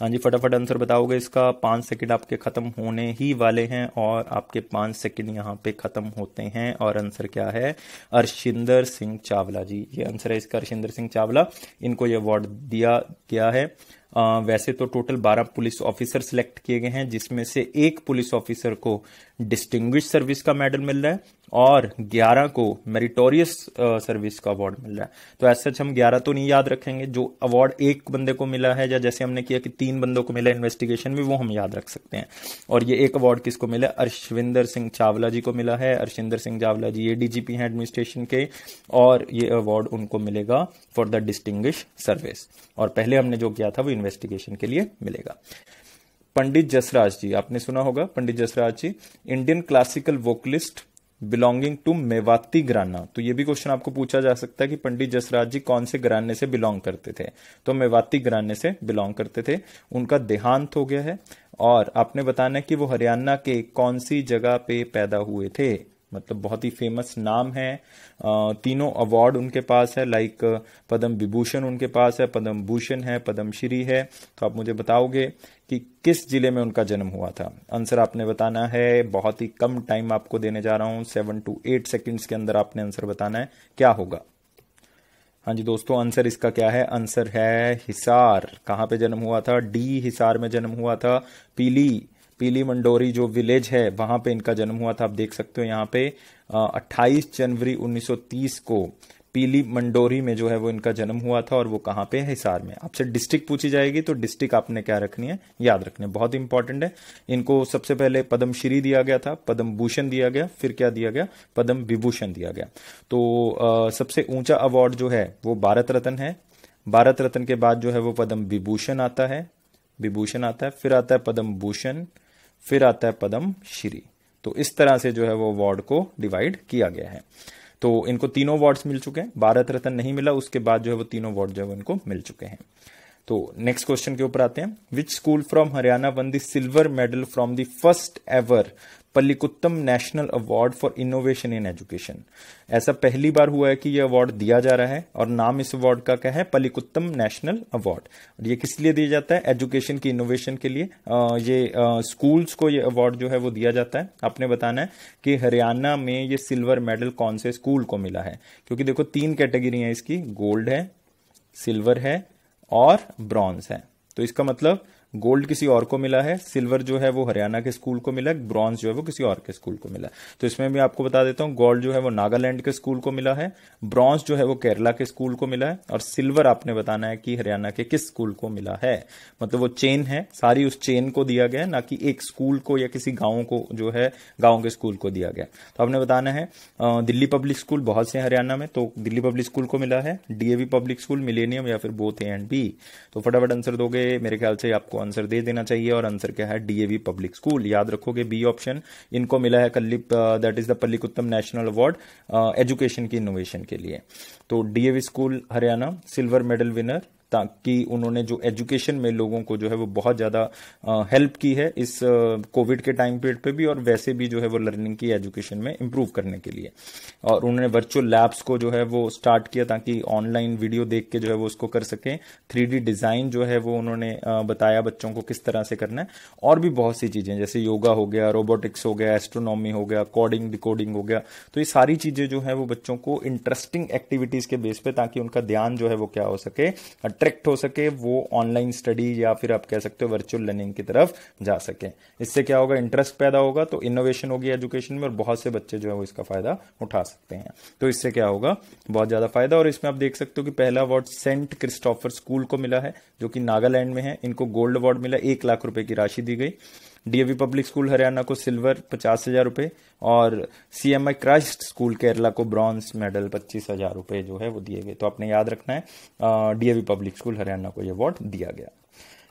हाँ जी, फटाफट आंसर बताओगे इसका। पाँच सेकंड आपके खत्म होने ही वाले हैं और आपके पाँच सेकंड यहाँ पे खत्म होते हैं और आंसर क्या है? अर्शिंदर सिंह चावला जी। ये आंसर है इसका। अर्शिंदर सिंह चावला, इनको ये अवार्ड दिया गया है। वैसे तो टोटल 12 पुलिस ऑफिसर सिलेक्ट किए गए हैं, जिसमें से एक पुलिस ऑफिसर को डिस्टिंग्विश सर्विस का मेडल मिल रहा है और 11 को मेरिटोरियस सर्विस का अवार्ड मिल रहा है। तो ऐसे हम 11 तो नहीं याद रखेंगे। जो अवार्ड एक बंदे को मिला है, या जैसे हमने किया कि तीन बंदों को मिला इन्वेस्टिगेशन में, वो हम याद रख सकते हैं। और ये एक अवार्ड किसको मिला? अर्शविंदर सिंह चावला जी को मिला है। अर्शिंदर सिंह चावला जी ये डीजीपी हैं एडमिनिस्ट्रेशन के, और ये अवार्ड उनको मिलेगा फॉर द डिस्टिंग्विश सर्विस और पहले हमने जो किया था, वो इन्वेस्टिगेशन के लिए मिलेगा। पंडित जसराज जी, आपने सुना होगा Pandit Jasraj ji Indian classical vocalist belonging to Mewati gharana तो ये भी क्वेश्चन आपको पूछा जा सकता है कि पंडित जसराज जी कौन से घराने से बिलोंग करते थे। तो मेवाती घराने से बिलोंग करते थे, उनका देहांत हो गया है, और आपने बताना कि वो हरियाणा के कौन सी जगह पे पैदा हुए थे। मतलब बहुत ही फ़ेमस नाम है। तीनों अवार्ड उनके पास है लाइक पद्म विभूषण उनके पास है पद्म भूषण है पद्म श्री है। तो आप मुझे बताओगे कि किस ज़िले में उनका जन्म हुआ था। आंसर आपने बताना है, बहुत ही कम टाइम आपको देने जा रहा हूँ, सेवन टू एट सेकेंड्स के अंदर आपने आंसर बताना है, क्या होगा? हाँ जी दोस्तों, आंसर इसका क्या है? आंसर है हिसार। कहाँ पे जन्म हुआ था? डी हिसार में जन्म हुआ था। पीली पीली मंडोरी जो विलेज है, वहाँ पे इनका जन्म हुआ था। आप देख सकते हो यहाँ पे 28 जनवरी 1930 को पीली मंडोरी में जो है वो इनका जन्म हुआ था और वो कहाँ पे है? हिसार में। आपसे डिस्ट्रिक्ट पूछी जाएगी तो डिस्ट्रिक्ट आपने क्या रखनी है? याद रखनी है। बहुत इंपॉर्टेंट है। इनको सबसे पहले पद्म श्री दिया गया था पद्म भूषण दिया गया फिर क्या दिया गया? पद्म विभूषण दिया गया। तो आ, सबसे ऊँचा अवार्ड जो है वो भारत रत्न है। भारत रत्न के बाद जो है वो पद्म विभूषण आता है। विभूषण आता है फिर आता है पद्म भूषण फिर आता है पद्म श्री तो इस तरह से जो है वो अवार्ड को डिवाइड किया गया है। तो इनको तीनों अवार्ड्स मिल चुके हैं। भारत रत्न नहीं मिला, उसके बाद जो है वो तीनों अवार्ड जो है इनको मिल चुके हैं। तो नेक्स्ट क्वेश्चन के ऊपर आते हैं। Which school from Haryana won the silver medal from the first ever Pallikuttam national award for innovation in education. ऐसा पहली बार हुआ है कि यह अवार्ड दिया जा रहा है और नाम इस अवार्ड का क्या है? Pallikuttam national award. और ये किस लिए दिया जाता है? एजुकेशन की इनोवेशन के लिए। आ, ये स्कूल्स को ये अवार्ड जो है वो दिया जाता है। आपने बताना है कि हरियाणा में ये सिल्वर मेडल कौन से स्कूल को मिला है? क्योंकि देखो तीन कैटेगरी है इसकी। गोल्ड है सिल्वर है और ब्रॉन्ज है। तो इसका मतलब गोल्ड किसी और को मिला है, सिल्वर जो है वो हरियाणा के स्कूल को मिला, ब्रॉन्ज जो है वो किसी और के स्कूल को मिला। तो इसमें भी आपको बता देता हूँ, गोल्ड जो है वो नागालैंड के स्कूल को मिला है, ब्रॉन्ज जो है वो केरला के स्कूल को मिला है, और सिल्वर आपने बताना है कि हरियाणा के किस स्कूल को मिला है। मतलब वो चेन है, सारी उस चेन को दिया गया ना कि एक स्कूल को या किसी गाँव को जो है, गाँव के स्कूल को दिया गया। तो आपने बताना है दिल्ली पब्लिक स्कूल बहुत से हरियाणा में तो दिल्ली पब्लिक स्कूल को मिला है, डीएवी पब्लिक स्कूल, मिलेनियम या फिर बोथ ए एंड बी। तो फटाफट आंसर दोगे, मेरे ख्याल से आपको आंसर दे देना चाहिए और आंसर क्या है डीएवी पब्लिक स्कूल याद रखोगे बी ऑप्शन इनको मिला है कल्ली that is the Pallikuttam national award education की इनोवेशन के लिए. तो DAV school Haryana silver medal winner ताकि उन्होंने जो एजुकेशन में लोगों को जो है वो बहुत ज़्यादा हेल्प की है इस कोविड के टाइम पीरियड पे भी और वैसे भी जो है वो लर्निंग की एजुकेशन में इम्प्रूव करने के लिए। और उन्होंने वर्चुअल लैब्स को जो है वो स्टार्ट किया ताकि ऑनलाइन वीडियो देख के जो है वो उसको कर सकें। थ्री डिज़ाइन जो है वो उन्होंने बताया बच्चों को किस तरह से करना है। और भी बहुत सी चीज़ें जैसे योगा हो गया रोबोटिक्स हो गया एस्ट्रोनॉमी हो गया कोडिंग डिकोडिंग हो गया। तो ये सारी चीज़ें जो है वो बच्चों को इंटरेस्टिंग एक्टिविटीज़ के बेस पे ताकि उनका ध्यान जो है वो क्या हो सके अट्रैक्ट हो सके, वो ऑनलाइन स्टडी या फिर आप कह सकते हो वर्चुअल लर्निंग की तरफ़ जा सके। इससे क्या होगा इंटरेस्ट पैदा होगा तो इनोवेशन होगी एजुकेशन में और बहुत से बच्चे जो है वो इसका फ़ायदा उठा सकते हैं। तो इससे क्या होगा, बहुत ज़्यादा फ़ायदा और इसमें आप देख सकते हो कि पहला अवार्ड सेंट क्रिस्टोफर स्कूल को मिला है, जो कि नागालैंड में है। इनको गोल्ड अवार्ड मिला, एक लाख रुपए की राशि दी गई। डीएवी पब्लिक स्कूल हरियाणा को सिल्वर पचास हज़ार रुपए और सीएमआई क्राइस्ट स्कूल केरला को ब्रॉन्ज मेडल पच्चीस हज़ार रुपए जो है वो दिए गए। तो आपने याद रखना है डीएवी पब्लिक स्कूल हरियाणा को यह अवार्ड दिया गया।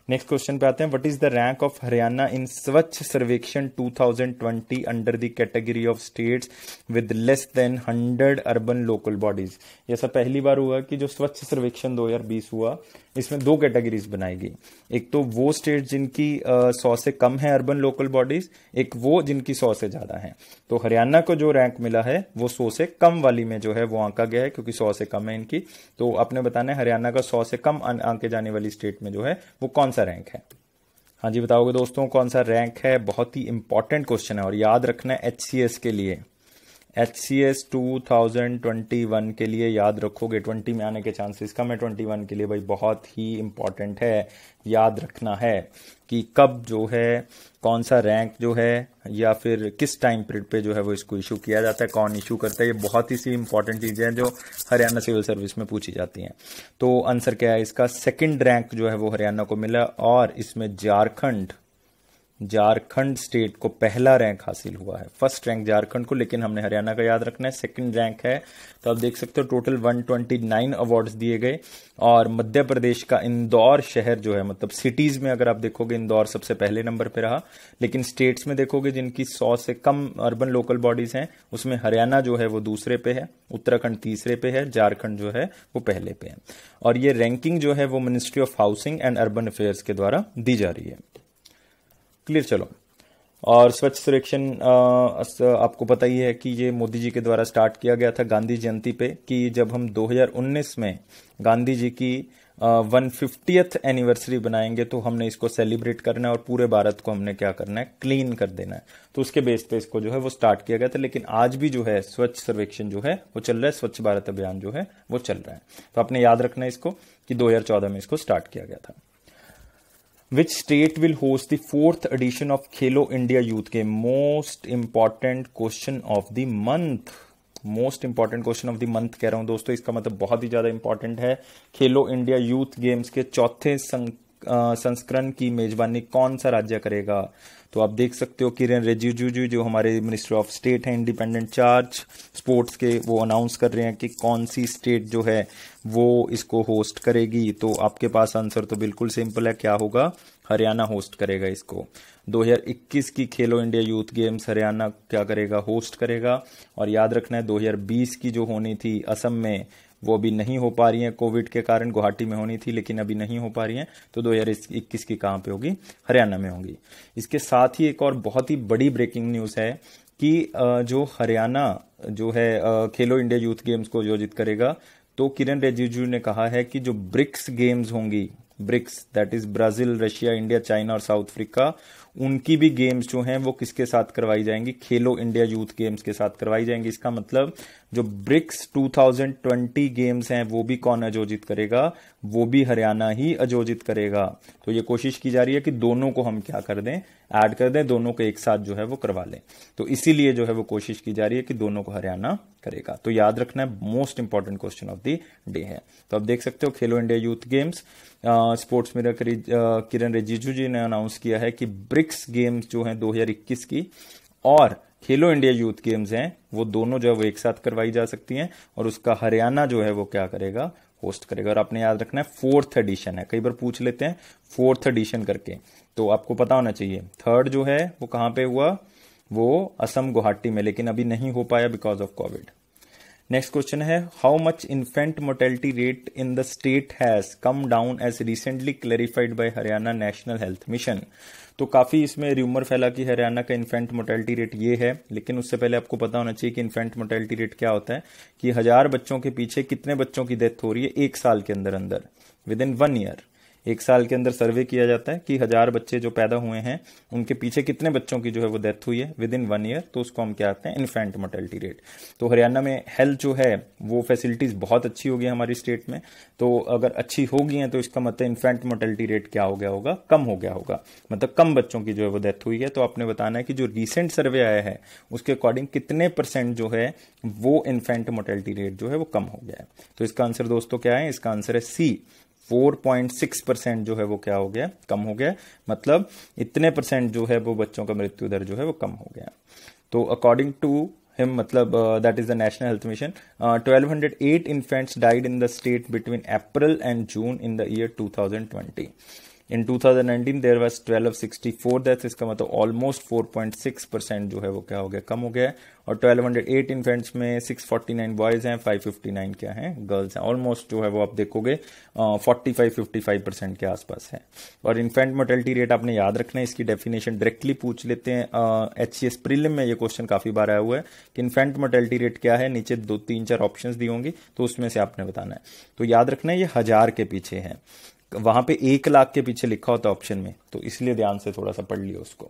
नेक्स्ट क्वेश्चन पे आते हैं what is the rank of Haryana in Swachh Survekshan 2020 under the category of states with less than 100 urban local bodies ऐसा पहली बार हुआ कि जो स्वच्छ सर्वेक्षण 2020 हुआ इसमें दो कैटेगरीज बनाई गई एक तो वो स्टेट जिनकी सौ से कम है अर्बन लोकल बॉडीज एक वो जिनकी सौ से ज़्यादा है। तो हरियाणा को जो रैंक मिला है, वो सौ से कम वाली में जो है, वो आंका गया है, क्योंकि सौ से कम है इनकी। तो आपने बताना है, हरियाणा का सौ से कम आंके जाने वाली स्टेट में जो है, वो कौन सा रैंक है? हाँ जी, बताओगे दोस्तों, कौन सा रैंक है? बहुत ही इंपॉर्टेंट क्वेश्चन है और याद रखना है एचसीएस के लिए। H C S two thousand twenty one के लिए याद रखोगे ट्वेंटी में आने के चांसेस कम है ट्वेंटी वन के लिए भाई बहुत ही इंपॉर्टेंट है। याद रखना है कि कब जो है, कौन सा रैंक जो है, या फिर किस टाइम पीरियड पे जो है वो इसको इशू किया जाता है, कौन इशू करता है, ये बहुत ही सी इंपॉर्टेंट चीज़ें हैं जो हरियाणा सिविल सर्विस में पूछी जाती हैं। तो आंसर क्या है इसका? सेकंड रैंक जो है वो हरियाणा को मिला और इसमें झारखंड झारखंड स्टेट को पहला रैंक हासिल हुआ है। फ़र्स्ट रैंक झारखंड को, लेकिन हमने हरियाणा का याद रखना है। सेकंड रैंक है तो आप देख सकते हो टोटल 129 अवार्ड्स दिए गए। और मध्य प्रदेश का इंदौर शहर जो है मतलब सिटीज़ में अगर आप देखोगे, इंदौर सबसे पहले नंबर पे रहा। लेकिन स्टेट्स में देखोगे, जिनकी सौ से कम अर्बन लोकल बॉडीज हैं, उसमें हरियाणा जो है, वो दूसरे पे है। उत्तराखंड तीसरे पे है, झारखंड जो है, वो पहले पे है। और ये रैंकिंग जो है, वो ministry of housing and urban affairs के द्वारा दी जा रही है। क्लियर चलो। और स्वच्छ सर्वेक्षण आपको पता ही है कि ये मोदी जी के द्वारा स्टार्ट किया गया था गांधी जयंती पे कि जब हम 2019 में गांधी जी की वन फिफ्टियथ एनिवर्सरी बनाएँगे तो हमने इसको सेलिब्रेट करना है और पूरे भारत को हमने क्या करना है? क्लीन कर देना है। तो उसके बेस पे इसको जो है वो स्टार्ट किया गया था, लेकिन आज भी जो है स्वच्छ सर्वेक्षण जो है वो चल रहा है, स्वच्छ भारत अभियान जो है वो चल रहा है। तो आपने याद रखना है इसको कि 2014 में इसको स्टार्ट किया गया था। Which state will host the fourth edition of Khelo India Youth Game? Most important question of the month. Most important question of the month कह रहा हूँ दोस्तों इसका मतलब बहुत ही ज़्यादा इंपॉर्टेंट है खेलो इंडिया यूथ गेम्स के चौथे संस्करण की मेजबानी कौन सा राज्य करेगा तो आप देख सकते हो किरण रिजिजू जी हमारे मिनिस्टर ऑफ़ स्टेट हैं इंडिपेंडेंट चार्ज स्पोर्ट्स के वो अनाउंस कर रहे हैं कि कौन सी स्टेट जो है वो इसको होस्ट करेगी। तो आपके पास आंसर तो बिल्कुल सिंपल है, क्या होगा? हरियाणा होस्ट करेगा इसको। 2021 की खेलो इंडिया यूथ गेम्स हरियाणा क्या करेगा? होस्ट करेगा। और याद रखना है 2020 की जो होनी थी असम में वो अभी नहीं हो पा रही है। कोविड के कारण गुवाहाटी में होनी थी, लेकिन अभी नहीं हो पा रही है। तो दो हज़ार इक्कीस की कहाँ पे होगी? हरियाणा में होगी। इसके साथ ही एक और बहुत ही बड़ी ब्रेकिंग न्यूज़ है कि जो हरियाणा, जो है खेलो इंडिया यूथ गेम्स को आयोजित करेगा तो किरण रिजिजू ने कहा है कि जो ब्रिक्स गेम्स होंगी, BRICS that is Brazil Russia India China और साउथ अफ्रीका उनकी भी गेम्स जो हैं, वो किसके साथ करवाई जाएँगी? खेलो इंडिया यूथ गेम्स के साथ करवाई जाएँगी। इसका मतलब जो ब्रिक्स 2020 गेम्स हैं, वो भी कौन आयोजित करेगा? वो भी हरियाणा ही आयोजित करेगा। तो ये कोशिश की जा रही है कि दोनों को हम क्या कर दें? ऐड कर दें, दोनों को एक साथ जो है वो करवा लें। तो इसीलिए जो है वो कोशिश की जा रही है कि दोनों को हरियाणा करेगा। तो याद रखना है most important question of the day है। तो आप देख सकते हो, खेलो इंडिया यूथ गेम्स स्पोर्ट्स मेरा किरण रिजिजू जी ने अनाउंस किया है कि ब्रिक्स गेम्स जो है 2021 की, और खेलो इंडिया यूथ गेम्स हैं, वो दोनों जो है वो एक साथ करवाई जा सकती हैं, और उसका हरियाणा जो है वो क्या करेगा, होस्ट करेगा। और आपने याद रखना है, फोर्थ एडिशन है। कई बार पूछ लेते हैं, फोर्थ एडिशन करके। तो आपको पता होना चाहिए, थर्ड जो है वो कहाँ पे हुआ? वो असम गुवाहाटी में, लेकिन अभी नहीं हो पाया because of covid next question है how much infant mortality rate in the state has come down as recently clarified by Haryana national health mission तो काफ़ी इसमें र्यूमर फैला कि हरियाणा का इन्फेंट मोर्टेलिटी रेट ये है, लेकिन उससे पहले आपको पता होना चाहिए कि इन्फेंट मोर्टेलिटी रेट क्या होता है, कि हज़ार बच्चों के पीछे कितने बच्चों की डेथ हो रही है एक साल के अंदर अंदर विद इन वन ईयर एक साल के अंदर सर्वे किया जाता है कि हज़ार बच्चे जो पैदा हुए हैं, उनके पीछे कितने बच्चों की जो है वो डेथ हुई है विद इन वन ईयर तो उसको हम क्या आते हैं इन्फेंट मोर्टेलिटी रेट तो हरियाणा में हेल्थ जो है, वो फैसिलिटीज़ बहुत अच्छी होगी हमारी स्टेट में तो अगर अच्छी होगी है तो इसका मतलब इन्फेंट मोर्टेलिटी रेट क्या हो गया होगा? कम हो गया होगा। मतलब कम बच्चों की जो है वो डेथ हुई है तो आपने बताना है कि जो रिसेंट सर्वे आया है, उसके अकॉर्डिंग कितने परसेंट जो है, वो इन्फेंट मोर्टेलिटी रेट जो है वो कम हो गया है। तो इसका आंसर दोस्तों क्या है? इसका आंसर है सी 4.6 परसेंट जो है वो क्या हो गया? कम हो गया। मतलब इतने परसेंट जो है वो बच्चों का मृत्यु दर जो है वो कम हो गया। तो अकॉर्डिंग टू हिम मतलब that is the national health mission twelve hundred eight infants died in the state between April and June in the year 2020 in 2019 there was 1264 death इसका मतलब ऑलमोस्ट 4.6 परसेंट जो है वो क्या हो गया? कम हो गया है। और 1208 इन्फेंट्स में 649 बॉयज़ हैं 559 क्या हैं? गर्ल्स हैं। ऑलमोस्ट जो है वो आप देखोगे forty five fifty five percent के आसपास है। और इन्फेंट मोर्टेलिटी रेट आपने याद रखना है, इसकी डेफिनेशन डायरेक्टली पूछ लेते हैं। एच सी एस प्रिलिम में ये क्वेश्चन काफ़ी बार आया हुआ है कि इन्फेंट मोर्टेलिटी रेट क्या है? नीचे दो तीन चार ऑप्शन दी होंगी तो उसमें से आपने बताना है। तो याद रखना है, ये हज़ार के पीछे है। वहाँ पे एक लाख के पीछे लिखा होता ऑप्शन में तो इसलिए ध्यान से थोड़ा सा पढ़ लियो उसको।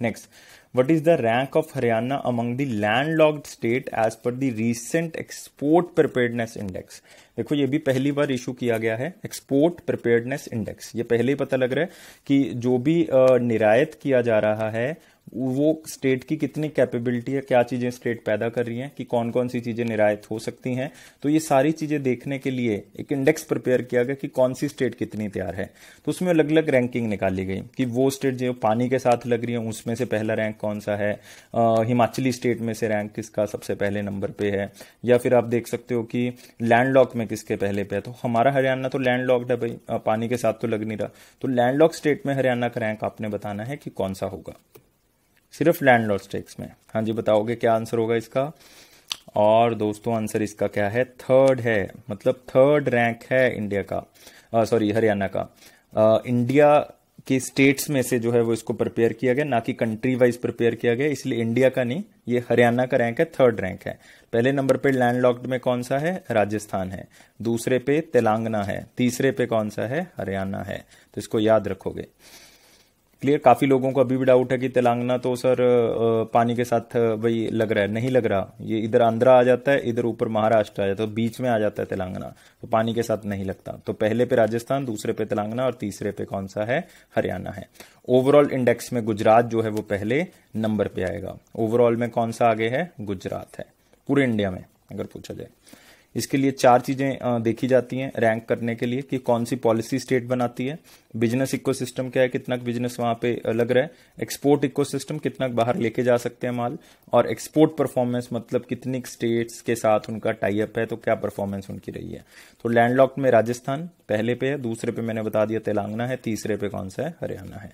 Next what is the rank of Haryana among the landlocked state as per the recent export preparedness index देखो, ये भी पहली बार इशू किया गया है एक्सपोर्ट प्रिपेयर्डनेस इंडेक्स ये पहले ही पता लग रहा है कि जो भी निर्यात किया जा रहा है वो स्टेट की कितनी कैपेबिलिटी है, क्या चीज़ें स्टेट पैदा कर रही हैं, कि कौन कौन सी चीज़ें निर्यात हो सकती हैं। तो ये सारी चीज़ें देखने के लिए एक इंडेक्स प्रिपेयर किया गया कि कौन सी स्टेट कितनी तैयार है। तो उसमें अलग अलग रैंकिंग निकाली गई कि वो स्टेट जो पानी के साथ लग रही है, उसमें से पहला रैंक कौन सा है हिमाचली स्टेट में से रैंक किसका सबसे पहले नंबर पे है। या फिर आप देख सकते हो कि लैंडलॉक में किसके पहले पे है। तो हमारा हरियाणा तो लैंडलॉक्ड है भाई पानी के साथ तो लग नहीं रहा। तो लैंडलॉक स्टेट में हरियाणा का रैंक आपने बताना है कि कौन सा होगा। सिर्फ़ लैंड लॉर्ड स्टेक्स में। हाँ जी बताओगे क्या आंसर होगा इसका? और दोस्तों आंसर इसका क्या है? थर्ड है मतलब थर्ड रैंक है इंडिया का। सॉरी हरियाणा का। आ, इंडिया के स्टेट्स में से जो है वो इसको प्रिपेयर किया गया ना कि कंट्री वाइज प्रिपेयर किया गया इसलिए इंडिया का नहीं ये हरियाणा का रैंक है थर्ड रैंक है। पहले नंबर पे लैंडलॉक्ड में कौन सा है? राजस्थान है। दूसरे पे तेलंगाना है। तीसरे पे कौन सा है? हरियाणा है। तो इसको याद रखोगे। क्लियर काफ़ी लोगों को अभी भी डाउट है कि तेलंगाना तो सर पानी के साथ वही लग रहा है। नहीं लग रहा। ये इधर आंध्रा आ जाता है, इधर ऊपर महाराष्ट्र आ जाता है तो बीच में आ जाता है तेलंगाना। तो पानी के साथ नहीं लगता। तो पहले पे राजस्थान, दूसरे पे तेलंगाना और तीसरे पे कौन सा है? हरियाणा है। ओवरऑल इंडेक्स में गुजरात जो है वो पहले नंबर पे आएगा। ओवरऑल में कौन सा आगे है? गुजरात है। पूरे इंडिया में, अगर पूछा जाए। इसके लिए चार चीज़ें देखी जाती हैं रैंक करने के लिए कि कौन सी पॉलिसी स्टेट बनाती है, बिज़नेस इकोसिस्टम क्या है, कितना बिज़नेस वहाँ पे लग रहा है, एक्सपोर्ट इकोसिस्टम कितना बाहर लेके जा सकते हैं माल, और एक्सपोर्ट परफॉर्मेंस मतलब कितनी स्टेट्स के साथ उनका टाइअप है तो क्या परफॉर्मेंस उनकी रही है। तो लैंडलॉक में राजस्थान पहले पे है, दूसरे पे मैंने बता दिया तेलंगाना है, तीसरे पे कौन सा है, हरियाणा है।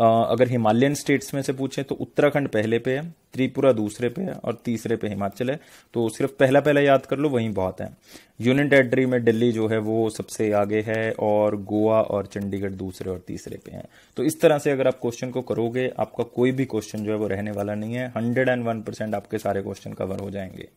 अगर हिमालयन स्टेट्स में से पूछे तो उत्तराखंड पहले पे है, त्रिपुरा दूसरे पे है और तीसरे पे हिमाचल है। तो सिर्फ़ पहला पहला याद कर लो, वहीं बहुत है। यूनियन टेरिटरी में दिल्ली जो है, वो सबसे आगे है और गोवा और चंडीगढ़ दूसरे और तीसरे पे है। तो इस तरह से अगर आप क्वेश्चन को करोगे, आपका कोई भी क्वेश्चन जो है, वो रहने वाला नहीं है। हंड्रेड एंड वन परसेंट आपके सारे क्वेश्चन कवर हो जाएँगे।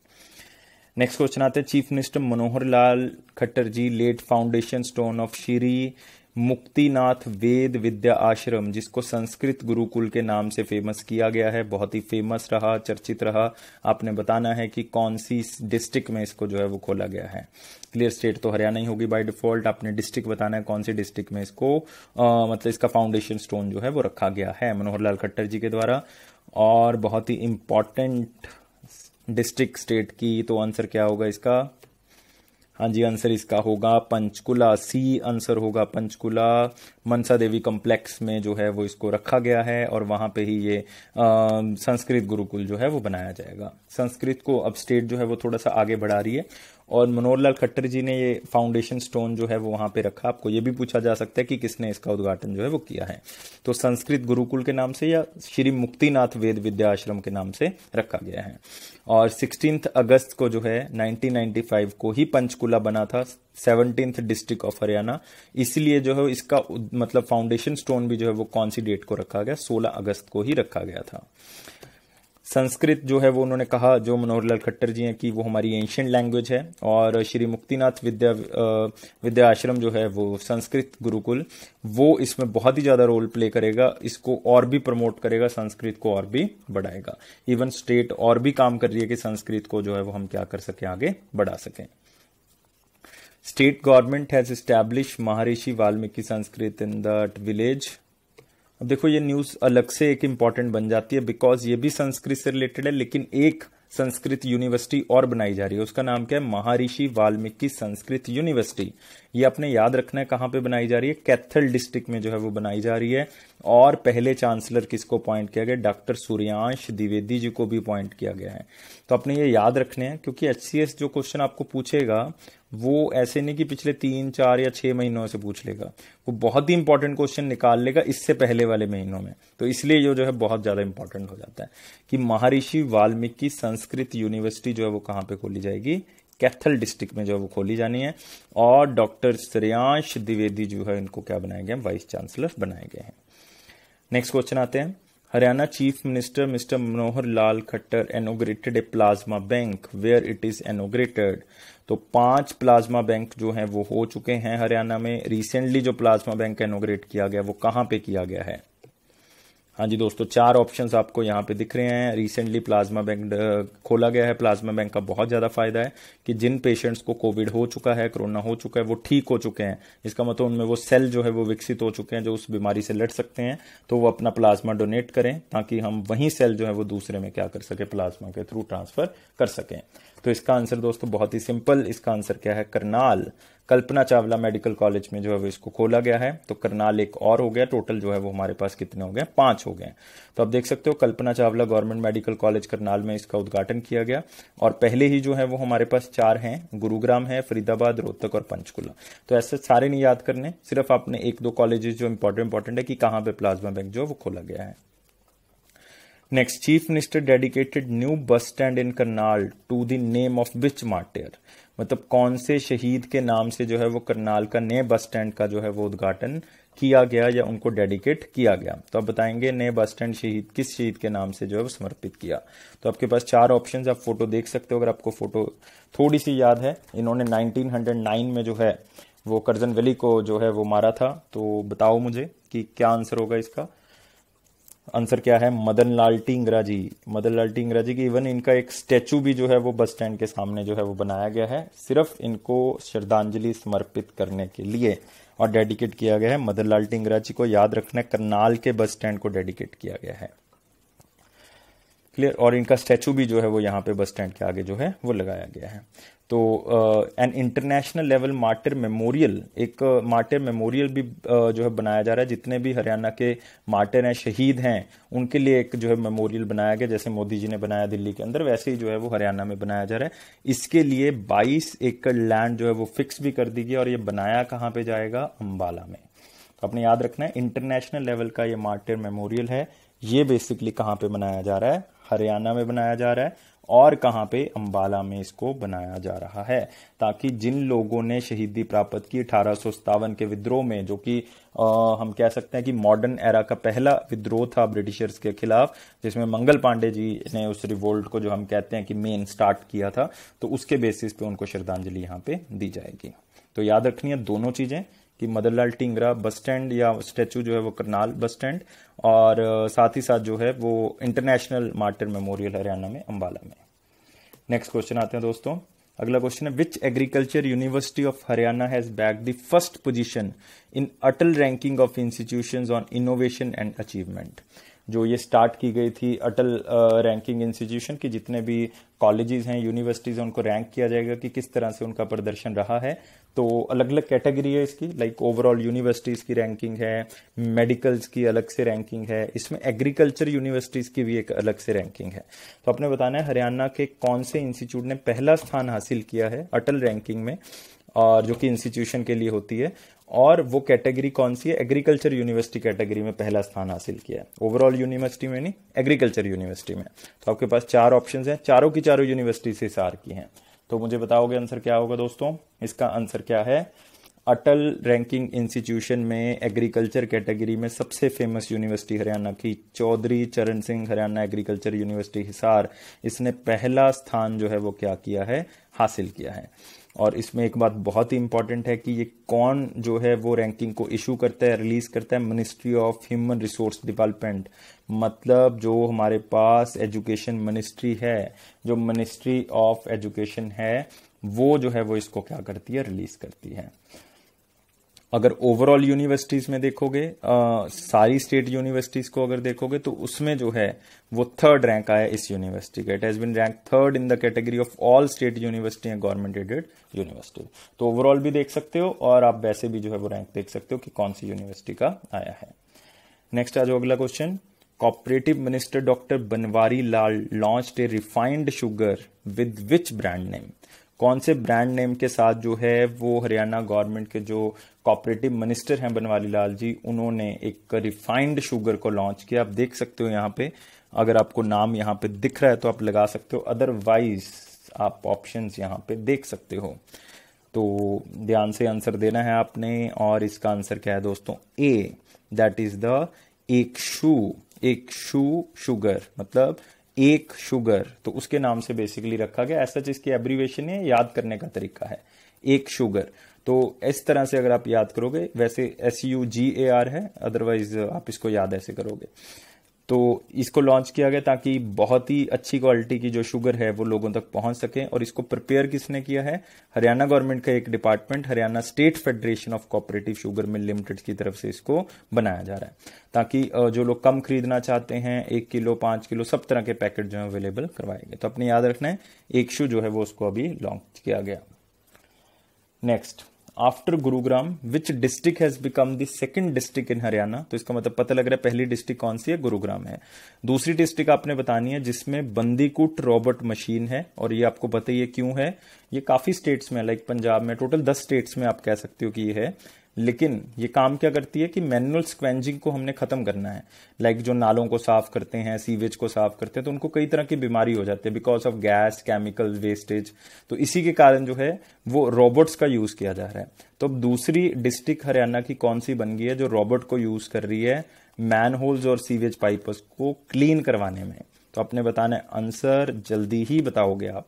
नेक्स्ट क्वेश्चन आते हैं chief minister Manohar Lal Khattar ji laid foundation stone of Shri Muktinath Ved Vidya Ashram जिसको संस्कृत गुरुकुल के नाम से फ़ेमस किया गया है बहुत ही फ़ेमस रहा चर्चित रहा। आपने बताना है कि कौन सी डिस्ट्रिक्ट में इसको जो है वो खोला गया है। क्लियर स्टेट तो हरियाणा ही होगी बाय डिफ़ॉल्ट आपने डिस्ट्रिक्ट बताना है कौन सी डिस्ट्रिक्ट में इसको आ, मतलब इसका फाउंडेशन स्टोन जो है वो रखा गया है मनोहर लाल खट्टर जी के द्वारा। और बहुत ही इंपॉर्टेंट डिस्ट्रिक्ट स्टेट की तो आंसर क्या होगा इसका? हाँ जी आंसर इसका होगा पंचकुला सी आंसर होगा पंचकुला मनसा देवी कॉम्प्लेक्स में जो है वो इसको रखा गया है और वहाँ पे ही ये संस्कृत गुरुकुल जो है वो बनाया जाएगा। संस्कृत को अब स्टेट जो है वो थोड़ा सा आगे बढ़ा रही है और मनोहर लाल खट्टर जी ने ये फाउंडेशन स्टोन जो है वो वहाँ पे रखा। आपको ये भी पूछा जा सकता है कि किसने इसका उद्घाटन जो है वो किया है। तो संस्कृत गुरुकुल के नाम से या श्री मुक्तिनाथ वेद विद्या आश्रम के नाम से रखा गया है। और सिक्सटीन अगस्त को जो है 1995 को ही पंचकुला बना था। Seventeen district of Haryana. इसलिए जो है इसका मतलब फाउंडेशन स्टोन भी जो है वो कौन सी डेट को रखा गया? 16 अगस्त को ही रखा गया था। संस्कृत जो है वो उन्होंने कहा, जो मनोहर लाल खट्टर जी हैं कि वो हमारी एंशियंट लैंग्वेज है और श्री मुक्तिनाथ विद्या विद्या आश्रम जो है वो संस्कृत गुरुकुल, वो इसमें बहुत ही ज़्यादा रोल प्ले करेगा, इसको और भी प्रमोट करेगा, संस्कृत को और भी बढ़ाएगा। इवन स्टेट और भी काम कर रही है कि संस्कृत को जो है वो हम क्या कर सके, आगे बढ़ा सकें। State government has establish Maharshi Valmiki Sanskrit in that village अब देखो, ये न्यूज़ अलग से एक इंपॉर्टेंट बन जाती है बिकॉज़ ये भी संस्कृत से रिलेटेड है, लेकिन एक संस्कृत यूनिवर्सिटी और बनाई जा रही है। उसका नाम क्या है? महारिषि वाल्मीकि संस्कृत यूनिवर्सिटी ये अपने याद रखना है कहाँ पे बनाई जा रही है? कैथल डिस्ट्रिक्ट में जो है वो बनाई जा रही है। और पहले चांसलर किसको अपॉइंट किया गया? डॉक्टर सूर्यांश द्विवेदी जी को भी अपॉइंट किया गया है। तो अपने ये याद रखने हैं, क्योंकि एचसीएस जो क्वेश्चन आपको पूछेगा वो ऐसे नहीं कि पिछले तीन, चार या छह महीनों से पूछ लेगा। वो बहुत ही इंपॉर्टेंट क्वेश्चन निकाल लेगा इससे पहले वाले महीनों में। तो इसलिए ये जो है बहुत ज़्यादा इंपॉर्टेंट हो जाता है कि महर्षि वाल्मीकि संस्कृत यूनिवर्सिटी जो है वो कहाँ पे खोली जाएगी? कैथल डिस्ट्रिक्ट में जो है वो खोली जानी है। और डॉक्टर श्रेयांश द्विवेदी जो है इनको क्या बनाए गए वाइस चांसलर बनाए गए हैं। नेक्स्ट क्वेश्चन आते हैं। Haryana chief minister mister Manohar Lal Khattar inaugurated a plasma bank where it is inaugurated तो पाँच प्लाज्मा बैंक जो है, वो हो चुके हैं हरियाणा में. रिसेंटली जो प्लाज्मा बैंक एनोग्रेट किया गया, वो कहाँ पे किया गया है? हाँ जी दोस्तों, चार ऑप्शंस आपको यहाँ पे दिख रहे हैं। रिसेंटली प्लाज्मा बैंक खोला गया है। प्लाज्मा बैंक का बहुत ज़्यादा फ़ायदा है कि जिन पेशेंट्स को कोविड हो चुका है कोरोना हो चुका है, वो ठीक हो चुके हैं। इसका मतलब उनमें वो सेल जो है वो विकसित हो चुके हैं, जो उस बीमारी से लड़ सकते हैं। तो वो अपना प्लाज्मा डोनेट करें ताकि हम वही सेल जो है वो दूसरे में क्या कर सके प्लाज्मा के थ्रू ट्रांसफ़र कर सकें। तो इसका आंसर दोस्तों बहुत ही सिंपल इसका आंसर क्या है? करनाल। कल्पना चावला मेडिकल कॉलेज में जो है वो इसको खोला गया है। तो करनाल एक और हो गया। टोटल जो है वो हमारे पास कितने हो गए? पाँच हो गए। तो आप देख सकते हो Kalpana Chawla government medical college Karnal में इसका उद्घाटन किया गया। और पहले ही जो है वो हमारे पास चार हैं। गुरुग्राम है, फरीदाबाद, रोहतक और पंचकुला। तो ऐसे सारे नहीं याद करने। सिर्फ़ आपने एक दो कॉलेजेस जो इंपॉर्टेंट इंपॉर्टेंट है कि कहाँ पे प्लाज्मा बैंक जो है वो खोला गया है। Next chief minister dedicated new bus stand in Karnal to the name of which martyr मतलब कौन से शहीद के नाम से जो है वो करनाल का नए बस स्टैंड का जो है वो उद्घाटन किया गया या उनको डेडिकेट किया गया। तो आप बताएँगे नए बस स्टैंड शहीद, किस शहीद के नाम से जो है वो समर्पित किया। तो आपके पास चार ऑप्शंस, आप फ़ोटो देख सकते हो, अगर आपको फ़ोटो थोड़ी सी याद है। इन्होंने 1909 में जो है वो करजन वैली को जो है वो मारा था। तो बताओ मुझे कि क्या आंसर होगा इसका। आंसर क्या है? मदन लाल टिंगरा जी मदन लाल टिंगरा जी की इवन इनका एक स्टेचू भी जो है वो बस स्टैंड के सामने जो है वो बनाया गया है, सिर्फ़ इनको श्रद्धांजलि समर्पित करने के लिए। और डेडिकेट किया गया है। मदन लाल टिंगरा जी को याद रखना, करनाल के बस स्टैंड को डेडिकेट किया गया है। क्लियर और इनका स्टैचू भी जो है वो यहाँ पे बस स्टैंड के आगे जो है वो लगाया गया है। तो an international level martyr memorial एक मार्टर मेमोरियल भी uh, जो है बनाया जा रहा है। जितने भी हरियाणा के मार्टर हैं शहीद हैं उनके लिए एक जो है मेमोरियल बनाया गया जैसे मोदी जी ने बनाया दिल्ली के अंदर वैसे ही जो है वो हरियाणा में बनाया जा रहा है। इसके लिए 22 एकड़ लैंड जो है वो फिक्स भी कर दी गई और ये बनाया कहाँ पे जाएगा? अम्बाला में। तो आपने याद रखना है इंटरनेशनल लेवल का ये मार्टर मेमोरियल है। ये बेसिकली कहाँ पे बनाया जा रहा है? हरियाणा में बनाया जा रहा है। और कहाँ पे अंबाला में इसको बनाया जा रहा है, ताकि जिन लोगों ने शहीदी प्राप्त की अठारह के विद्रोह में, जो कि हम कह सकते हैं कि मॉडर्न एरा का पहला विद्रोह था ब्रिटिशर्स के खिलाफ, जिसमें मंगल पांडे जी ने उस रिवोल्ट को जो हम कहते हैं कि मेन स्टार्ट किया था तो उसके बेसिस पे उनको श्रद्धांजलि यहाँ पे दी जाएगी। तो याद रखनी है दोनों चीज़ें कि मदरलाल टिंगरा बस स्टैंड या स्टैचू जो है वो करनाल बस स्टैंड और साथ ही साथ जो है वो इंटरनेशनल मार्टर मेमोरियल हरियाणा में, अंबाला में। नेक्स्ट क्वेश्चन आते हैं दोस्तों। अगला क्वेश्चन है which agriculture university of Haryana has bagged the first position in Atal ranking of institution on innovation and achievement जो ये स्टार्ट की गई थी अटल रैंकिंग इंस्टीट्यूशन की, जितने भी कॉलेजेस हैं यूनिवर्सिटीज हैं, उनको रैंक किया जाएगा कि किस तरह से उनका प्रदर्शन रहा है। तो अलग अलग कैटेगरी है इसकी लाइक ओवरऑल यूनिवर्सिटीज की रैंकिंग है मेडिकल्स की अलग से रैंकिंग है, इसमें एग्रीकल्चर यूनिवर्सिटीज की भी एक अलग से रैंकिंग है। तो आपने बताना है हरियाणा के कौन से इंस्टीट्यूट ने पहला स्थान हासिल किया है अटल रैंकिंग में, और जो कि इंस्टीट्यूशन के लिए होती है, और वो कैटेगरी कौन सी है? एग्रीकल्चर यूनिवर्सिटी कैटेगरी में पहला स्थान हासिल किया है। ओवरऑल यूनिवर्सिटी में नहीं एग्रीकल्चर यूनिवर्सिटी में। तो आपके पास चार ऑप्शन हैं, चारों की चारों यूनिवर्सिटी से सार की हैं। तो मुझे बताओगे आंसर क्या होगा दोस्तों? इसका आंसर क्या है? अटल रैंकिंग इंस्टीट्यूशन में एग्रीकल्चर कैटेगरी में सबसे फ़ेमस यूनिवर्सिटी हरियाणा की, चौधरी चरण सिंह, हरियाणा एग्रीकल्चर यूनिवर्सिटी हिसार। इसने पहला स्थान जो है वो क्या किया है? हासिल किया है। और इसमें एक बात बहुत ही इंपॉर्टेंट है कि ये कौन जो है वो रैंकिंग को इशू करता है रिलीज़ करता है? Ministry of human resource development मतलब जो हमारे पास एजुकेशन मिनिस्ट्री है, जो मिनिस्ट्री ऑफ़ एजुकेशन है, वो जो है वो इसको क्या करती है? रिलीज़ करती है। अगर ओवरऑल यूनिवर्सिटीज में देखोगे आ, सारी स्टेट यूनिवर्सिटीज को अगर देखोगे तो उसमें जो है वो थर्ड रैंक आया इस यूनिवर्सिटी का। It has been rank third in the category of all state university and government aided university तो ओवरऑल भी देख सकते हो और आप वैसे भी जो है वो रैंक देख सकते हो कि कौन सी यूनिवर्सिटी का आया है। नेक्स्ट आ जाओ अगला question cooperative minister doctor Banwari Lal launch a refined sugar with which brand name कौन से ब्रांड नेम के साथ जो है वो हरियाणा गवर्नमेंट के जो कॉपरेटिव मिनिस्टर हैं बनवाली लाल जी, उन्होंने एक रिफाइंड शुगर को लॉन्च किया। आप देख सकते हो यहाँ पे। अगर आपको नाम यहाँ पे दिख रहा है तो आप लगा सकते हो। अदरवाइज़ आप ऑप्शन यहाँ पे देख सकते हो। तो ध्यान से आंसर देना है आपने और इसका आंसर क्या है दोस्तों? ए दैट इज़ द एक शू एक शू शुगर मतलब एक शुगर तो उसके नाम से बेसिकली रखा गया। ऐसा इसकी एब्रीवेशन है, याद करने का तरीका है। एक शुगर। तो इस तरह से अगर आप याद करोगे, वैसे S U G A R है अदरवाइज़ आप इसको याद ऐसे करोगे। तो इसको लॉन्च किया गया ताकि बहुत ही अच्छी क्वालिटी की जो शुगर है वो लोगों तक पहुँच सके और इसको प्रिपेयर किसने किया है? हरियाणा गवर्नमेंट का एक department Haryana state federation of cooperative sugar mill limited की तरफ़ से इसको बनाया जा रहा है। ताकि जो लोग कम खरीदना चाहते हैं, एक किलो, पाँच किलो, सब तरह के पैकेट जो है अवेलेबल करवाएँगे तो अपने याद रखना है, एक शू जो है वो उसको अभी लॉन्च किया गया। Next after Gurugram which district has become the second district in Haryana तो इसका मतलब पता लग रहा है पहली डिस्ट्रिक्ट कौन सी है? गुरुग्राम है। दूसरी डिस्ट्रिक्ट आपने बतानी है, जिसमें बंदीकुट रॉबर्ट मशीन है, और ये आपको पता ही क्यों है? ये काफ़ी स्टेट्स में लाइक पंजाब में टोटल दस स्टेट्स में आप कह सकते हो कि ये है। लेकिन ये काम क्या करती है कि मैनुअल स्क्वेंजिंग को हमने खत्म करना है। लाइक like जो नालों को साफ़ करते हैं सीवेज को साफ़ करते हैं तो उनको कई तरह की बीमारी हो जाती है because of gas chemical wastage तो इसी के कारण जो है, वो रोबोट्स का यूज़ किया जा रहा है। तो अब दूसरी डिस्ट्रिक्ट हरियाणा की कौन सी बन गई है जो रोबोट को यूज़ कर रही है? मैन होल्स और सीवेज पाइप्स को क्लीन करवाने में। तो आपने बताना आंसर जल्दी ही बताओगे आप।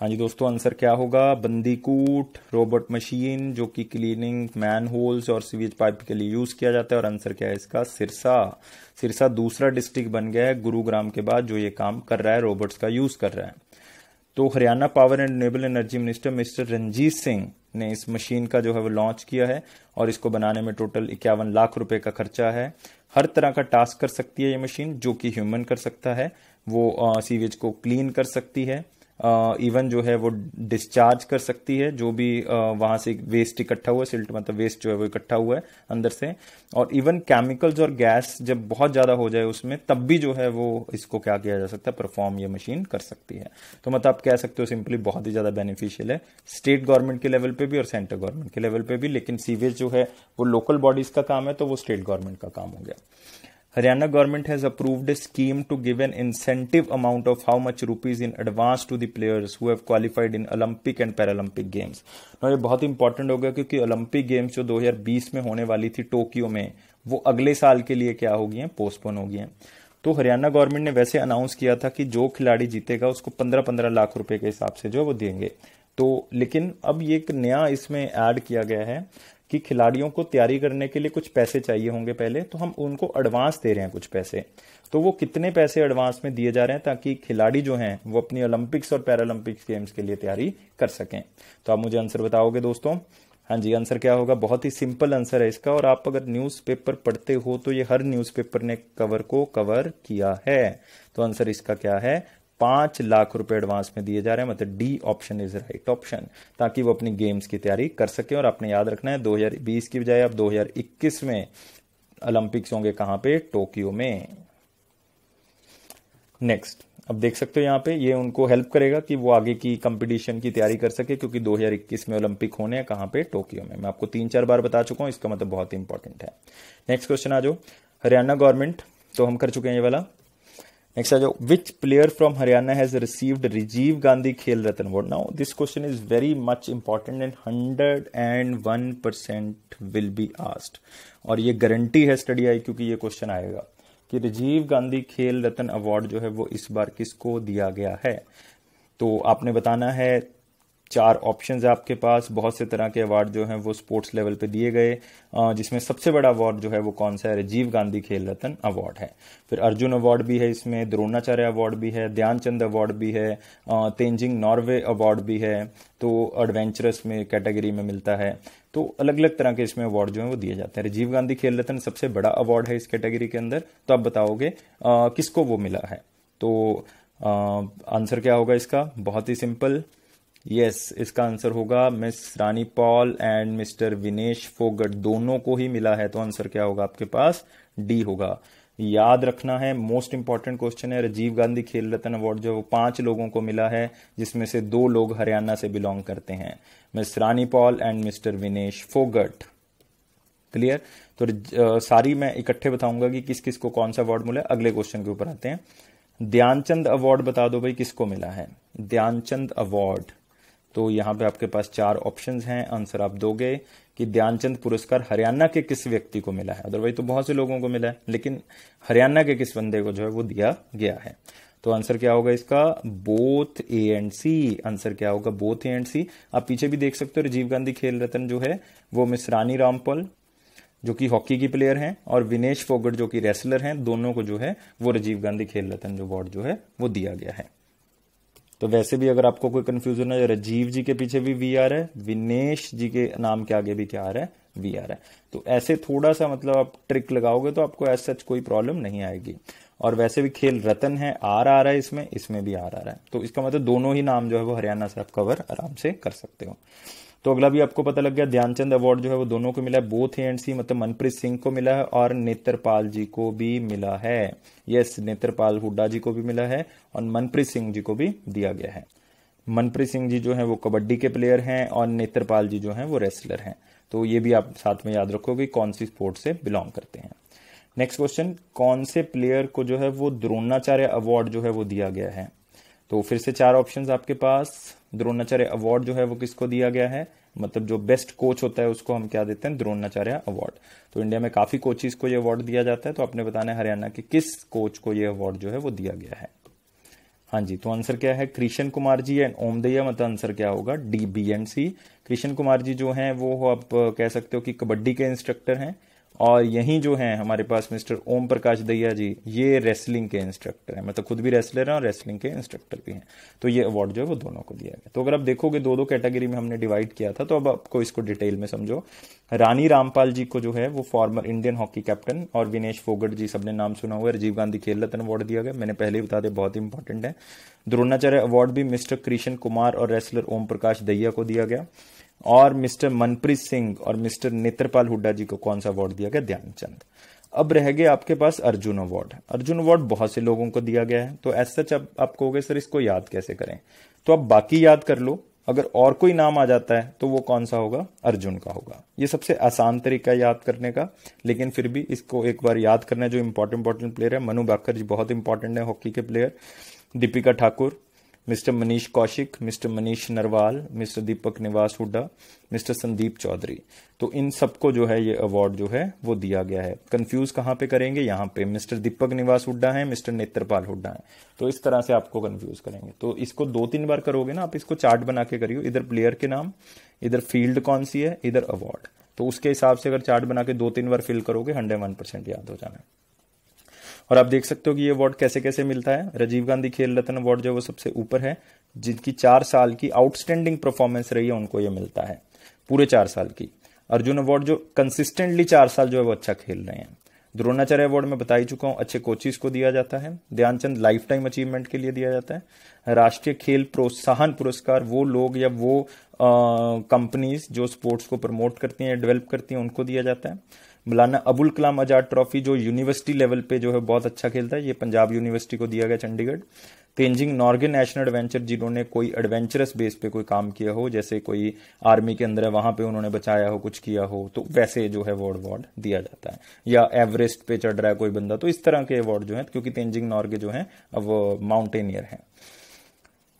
हाँ जी दोस्तों, आंसर क्या होगा? बंदीकूट, रोबोट मशीन, जो कि क्लीनिंग मैन होल्स और सीवेज पाइप के लिए यूज़ किया जाता है। और आंसर क्या है इसका? सिरसा। सिरसा दूसरा डिस्ट्रिक्ट बन गया है गुरुग्राम के बाद, जो ये काम कर रहा है, रोबोट्स का यूज़ कर रहा है। तो Haryana power and renewable energy minister mister Ranjit Singh ने इस मशीन का जो है वो लॉन्च किया है, और इसको बनाने में टोटल इक्यावन लाख रुपए का खर्चा है। हर तरह का टास्क कर सकती है ये मशीन, जो कि ह्यूमन कर सकता है। वो सीवेज को क्लीन कर सकती है। इवन जो है वो डिस्चार्ज कर सकती है, जो भी वहाँ से वेस्ट इकट्ठा हुआ है सिल्ट मतलब वेस्ट जो है वो इकट्ठा हुआ है अंदर से। और इवन केमिकल्स और गैस जब बहुत ज़्यादा हो जाए उसमें, तब भी जो है वो इसको क्या किया जा सकता है परफॉर्म ये मशीन कर सकती है। तो मतलब आप कह सकते हो सिंपली बहुत ही ज़्यादा बेनिफिशियल है। स्टेट गवर्नमेंट के लेवल पे भी और सेंट्रल गवर्नमेंट के लेवल पे भी, लेकिन सीवेज जो है वो लोकल बॉडीज का काम है तो वो स्टेट गवर्नमेंट का काम हो गया। Haryana government has approved scheme to give an incentive amount of how much rupees in advance to the players who qualified in Olympic and Paralympic games no ये बहुत इंपॉर्टेंट हो गया क्योंकि ओलंपिक गेम्स जो 2020 में होने वाली थी टोक्यो में, वो अगले साल के लिए क्या होगी गई पोस्टपोन हो गई है। तो हरियाणा गवर्नमेंट ने वैसे अनाउंस किया था कि जो खिलाड़ी जीतेगा, उसको पंद्रह पंद्रह लाख रुपए के हिसाब से जो वो देंगे। तो लेकिन अब ये एक नया इसमें ऐड किया गया है। कि खिलाड़ियों को तैयारी करने के लिए कुछ पैसे चाहिए होंगे पहले तो हम उनको एडवांस दे रहे हैं कुछ पैसे। तो वो कितने पैसे एडवांस में दिए जा रहे हैं ताकि खिलाड़ी जो हैं, वो अपनी ओलंपिक्स और पैरालंपिक्स गेम्स के लिए तैयारी कर सकें। तो आप मुझे आंसर बताओगे दोस्तों? हाँ जी आंसर क्या होगा? बहुत ही सिंपल आंसर है इसका, और आप अगर न्यूज़पेपर पढ़ते हो तो ये हर न्यूज़पेपर ने कवर को कवर किया है। तो आंसर इसका क्या है? पाँच लाख रुपए एडवांस में दिए जा रहे हैं मतलब D option is right option ताकि वो अपनी गेम्स की तैयारी कर सके और आपने याद रखना है 2020 की बजाय अब 2021 में ओलंपिक्स होंगे कहाँ पे? टोक्यो में। नेक्स्ट अब देख सकते हो यहाँ पे, ये उनको हेल्प करेगा कि वो आगे की कंपटीशन की तैयारी कर सके, क्योंकि 2021 में ओलंपिक होने हैं कहाँ पे? टोक्यो में। मैं आपको तीन चार बार बता चुका हूँ, इसका मतलब बहुत इंपॉर्टेंट है। नेक्स्ट क्वेश्चन आ जाओ। हरियाणा गवर्नमेंट तो हम कर चुके हैं ये वाला। नेक्स्ट आ जाओ which player from Haryana has received Rajiv Gandhi Khel Ratna award now this question is very much important and hundred and one percent will be asked और ये गारंटी है स्टडी आई क्योंकि ये क्वेश्चन आएगा कि राजीव गांधी खेल रत्न अवार्ड जो है वो इस बार किसको दिया गया है? तो आपने बताना है चार ऑप्शंस है आपके पास। बहुत से तरह के अवार्ड जो हैं वो स्पोर्ट्स लेवल पे दिए गए। जिसमें सबसे बड़ा अवार्ड जो है वो कौन सा है? राजीव गांधी खेल रत्न अवार्ड है। फिर अर्जुन अवार्ड भी है इसमें, द्रोणाचार्य अवार्ड भी है, ध्यानचंद अवार्ड भी है तेंजिंग नॉर्वे अवार्ड भी है तो एडवेंचरस में कैटेगरी में मिलता है। तो अलग अलग तरह के इसमें अवार्ड जो है वो दिए जाते हैं। राजीव गांधी खेल रत्न सबसे बड़ा अवार्ड है इस कैटेगरी के अंदर। तो आप बताओगे किसको वो मिला है? तो आंसर क्या होगा इसका? बहुत ही सिंपल यस इसका आंसर होगा miss Rani Paul and mister Vinesh Phogat दोनों को ही मिला है तो आंसर क्या होगा आपके पास? डी होगा। याद रखना है मोस्ट इंपॉर्टेंट क्वेश्चन है, राजीव गांधी खेल रत्न अवार्ड जो पाँच लोगों को मिला है, जिसमें से दो लोग हरियाणा से बिलोंग करते हैं। Miss Rani Paul and mister Vinesh Phogat clear तो सारी मैं इकट्ठे बताऊँगा कि किस किस को कौन सा अवार्ड मिला अगले क्वेश्चन के ऊपर आते हैं। ध्यानचंद अवार्ड बता दो भाई, किसको मिला है? ध्यानचंद अवार्ड तो यहाँ पे आपके पास चार ऑप्शंस हैं। आंसर आप दोगे कि ध्यानचंद पुरस्कार हरियाणा के किस व्यक्ति को मिला है? अदरवाइज़ तो बहुत से लोगों को मिला है, लेकिन हरियाणा के किस बंदे को जो है वो दिया गया है। तो आंसर क्या होगा इसका? Both A and C answer क्या होगा? बोथ ए एंड सी आप पीछे भी देख सकते हो, राजीव गांधी खेल रत्न जो है, वो मिस रानी रामपल, जो कि हॉकी की प्लेयर हैं, और विनेश फोगट जो कि रेसलर हैं, दोनों को जो है, वो राजीव गांधी खेल रत्न जो अवार्ड जो है, वो दिया गया है। तो वैसे भी अगर आपको कोई कंफ्यूजन है, राजीव जी के पीछे भी वी आर है, विनेश जी के नाम के आगे भी क्या आ रहा है? वी आर है। तो ऐसे थोड़ा सा मतलब आप ट्रिक लगाओगे तो आपको एज सच कोई प्रॉब्लम नहीं आएगी। और वैसे भी खेल रतन है आर आ रहा है इसमें इसमें भी आर आ रहा है। तो इसका मतलब दोनों ही नाम जो है वो हरियाणा से आप कवर आराम से कर सकते हो। तो अगला भी आपको पता लग गया, ध्यानचंद अवार्ड जो है वो दोनों को मिला है। बोथ एंड सी मतलब मनप्रीत सिंह को मिला है और नेत्रपाल जी को भी मिला है। यस नेत्रपाल हुड्डा जी को भी मिला है और मनप्रीत सिंह जी को भी दिया गया है। मनप्रीत सिंह जी जो है वो कबड्डी के प्लेयर हैं और नेत्रपाल जी जो है वो रेसलर हैं। तो ये भी आप साथ में याद रखोगे कौन सी स्पोर्ट से बिलोंग करते हैं। नेक्स्ट क्वेश्चन कौन से प्लेयर को जो है वो द्रोणाचार्य अवार्ड जो है वो दिया गया है? तो फिर से चार ऑप्शंस आपके पास। द्रोणाचार्य अवार्ड जो है वो किसको दिया गया है? मतलब जो बेस्ट कोच होता है उसको हम क्या देते हैं? द्रोणाचार्य अवार्ड तो इंडिया में काफ़ी कोचिज को ये अवार्ड दिया जाता है। तो आपने बताना है हरियाणा के किस कोच को ये अवार्ड जो है वो दिया गया है? हाँ जी तो आंसर क्या है? कृष्ण कुमार जी एंड ओमदैया मतलब आंसर क्या होगा? D B and C Krishan Kumar ji जो हैं, वो आप कह सकते हो कि कबड्डी के इंस्ट्रक्टर हैं। और यहीं जो है हमारे पास मिस्टर ओम प्रकाश दैया जी, ये रेसलिंग के इंस्ट्रक्टर हैं। मतलब खुद भी रेसलर हैं और रेसलिंग के इंस्ट्रक्टर भी हैं। तो ये अवार्ड जो है वो दोनों को दिया गया। तो अगर आप देखोगे दो दो कैटेगरी में हमने डिवाइड किया था तो अब आपको इसको डिटेल में समझो। रानी रामपाल जी को जो है वो फॉर्मर इंडियन हॉकी कैप्टन और विनेश फोगट जी, सबने नाम सुना हुआ है। राजीव गांधी खेल रत्न अवार्ड दिया गया। मैंने पहले ही बता दिया, बहुत इंपॉर्टेंट है। द्रोणाचार्य अवार्ड भी मिस्टर कृष्ण कुमार और रेसलर ओम प्रकाश दैया को दिया गया। और मिस्टर मनप्रीत सिंह और मिस्टर नेत्रपाल हुड्डा जी को कौन सा अवार्ड दिया गया? ध्यानचंद। अब रह गए आपके पास अर्जुन अवार्ड अर्जुन अवार्ड बहुत से लोगों को दिया गया है तो ऐसा सच अब आप कहोगे, सर, इसको याद कैसे करें? तो अब बाकी याद कर लो। अगर और कोई नाम आ जाता है तो वो कौन सा होगा? अर्जुन का होगा। ये सबसे आसान तरीका है याद करने का, लेकिन फिर भी इसको एक बार याद करना जो इंपॉर्टेंट इंपॉर्टेंट प्लेयर है। मनु बाकर जी बहुत इंपॉर्टेंट है हॉकी के player Deepika Thakur mister Manish Kaushik, mister Manish Narwal, mister Deepak Niwas Hooda, mister Sandeep Chaudhary. तो इन सबको जो है ये अवार्ड जो है वो दिया गया है। कंफ्यूज कहाँ पे करेंगे? यहाँ पे मिस्टर दीपक निवास हुड्डा है, मिस्टर नेत्रपाल हुड्डा है। तो इस तरह से आपको कंफ्यूज करेंगे। तो इसको दो तीन बार करोगे ना, आप इसको चार्ट बना के करियो। इधर प्लेयर के नाम, इधर फ़ील्ड कौन सी है, इधर अवार्ड तो उसके हिसाब से अगर चार्ट बना के दो तीन बार फिल करोगे हंड्रेड वन परसेंट याद हो जाना। है और आप देख सकते हो कि ये अवार्ड कैसे कैसे मिलता है। राजीव गांधी खेल रत्न अवार्ड जो वो सबसे ऊपर है, जिनकी चार साल की आउटस्टैंडिंग परफॉर्मेंस रही है, उनको ये मिलता है। पूरे चार साल की। अर्जुन अवार्ड जो कंसिस्टेंटली चार साल जो है वो अच्छा खेल रहे हैं। द्रोणाचार्य अवार्ड में बता ही चुका हूँ, अच्छे कोचिज को दिया जाता है। ध्यानचंद लाइफ टाइम अचीवमेंट के लिए दिया जाता है। राष्ट्रीय खेल प्रोत्साहन पुरस्कार, वो लोग या वो कंपनीज़ जो स्पोर्ट्स को प्रमोट करती हैं डेवलप करती हैं, उनको दिया जाता है। मौलाना अबुल कलाम आज़ाद ट्रॉफी जो यूनिवर्सिटी लेवल पे जो है बहुत अच्छा खेलता है, ये पंजाब यूनिवर्सिटी को दिया गया चंडीगढ़। तेंजिंग नॉर्गे नेशनल एडवेंचर जिन्होंने कोई एडवेंचरस बेस पे कोई काम किया हो, जैसे कोई आर्मी के अंदर है, वहाँ पे उन्होंने बचाया हो, कुछ किया हो तो वैसे जो है वो अवार्ड दिया जाता है। या एवरेस्ट पे चढ़ रहा है कोई बंदा तो इस तरह के अवार्ड जो है, क्योंकि तेंजिंग नॉर्गे जो है, अब माउंटेनियर है।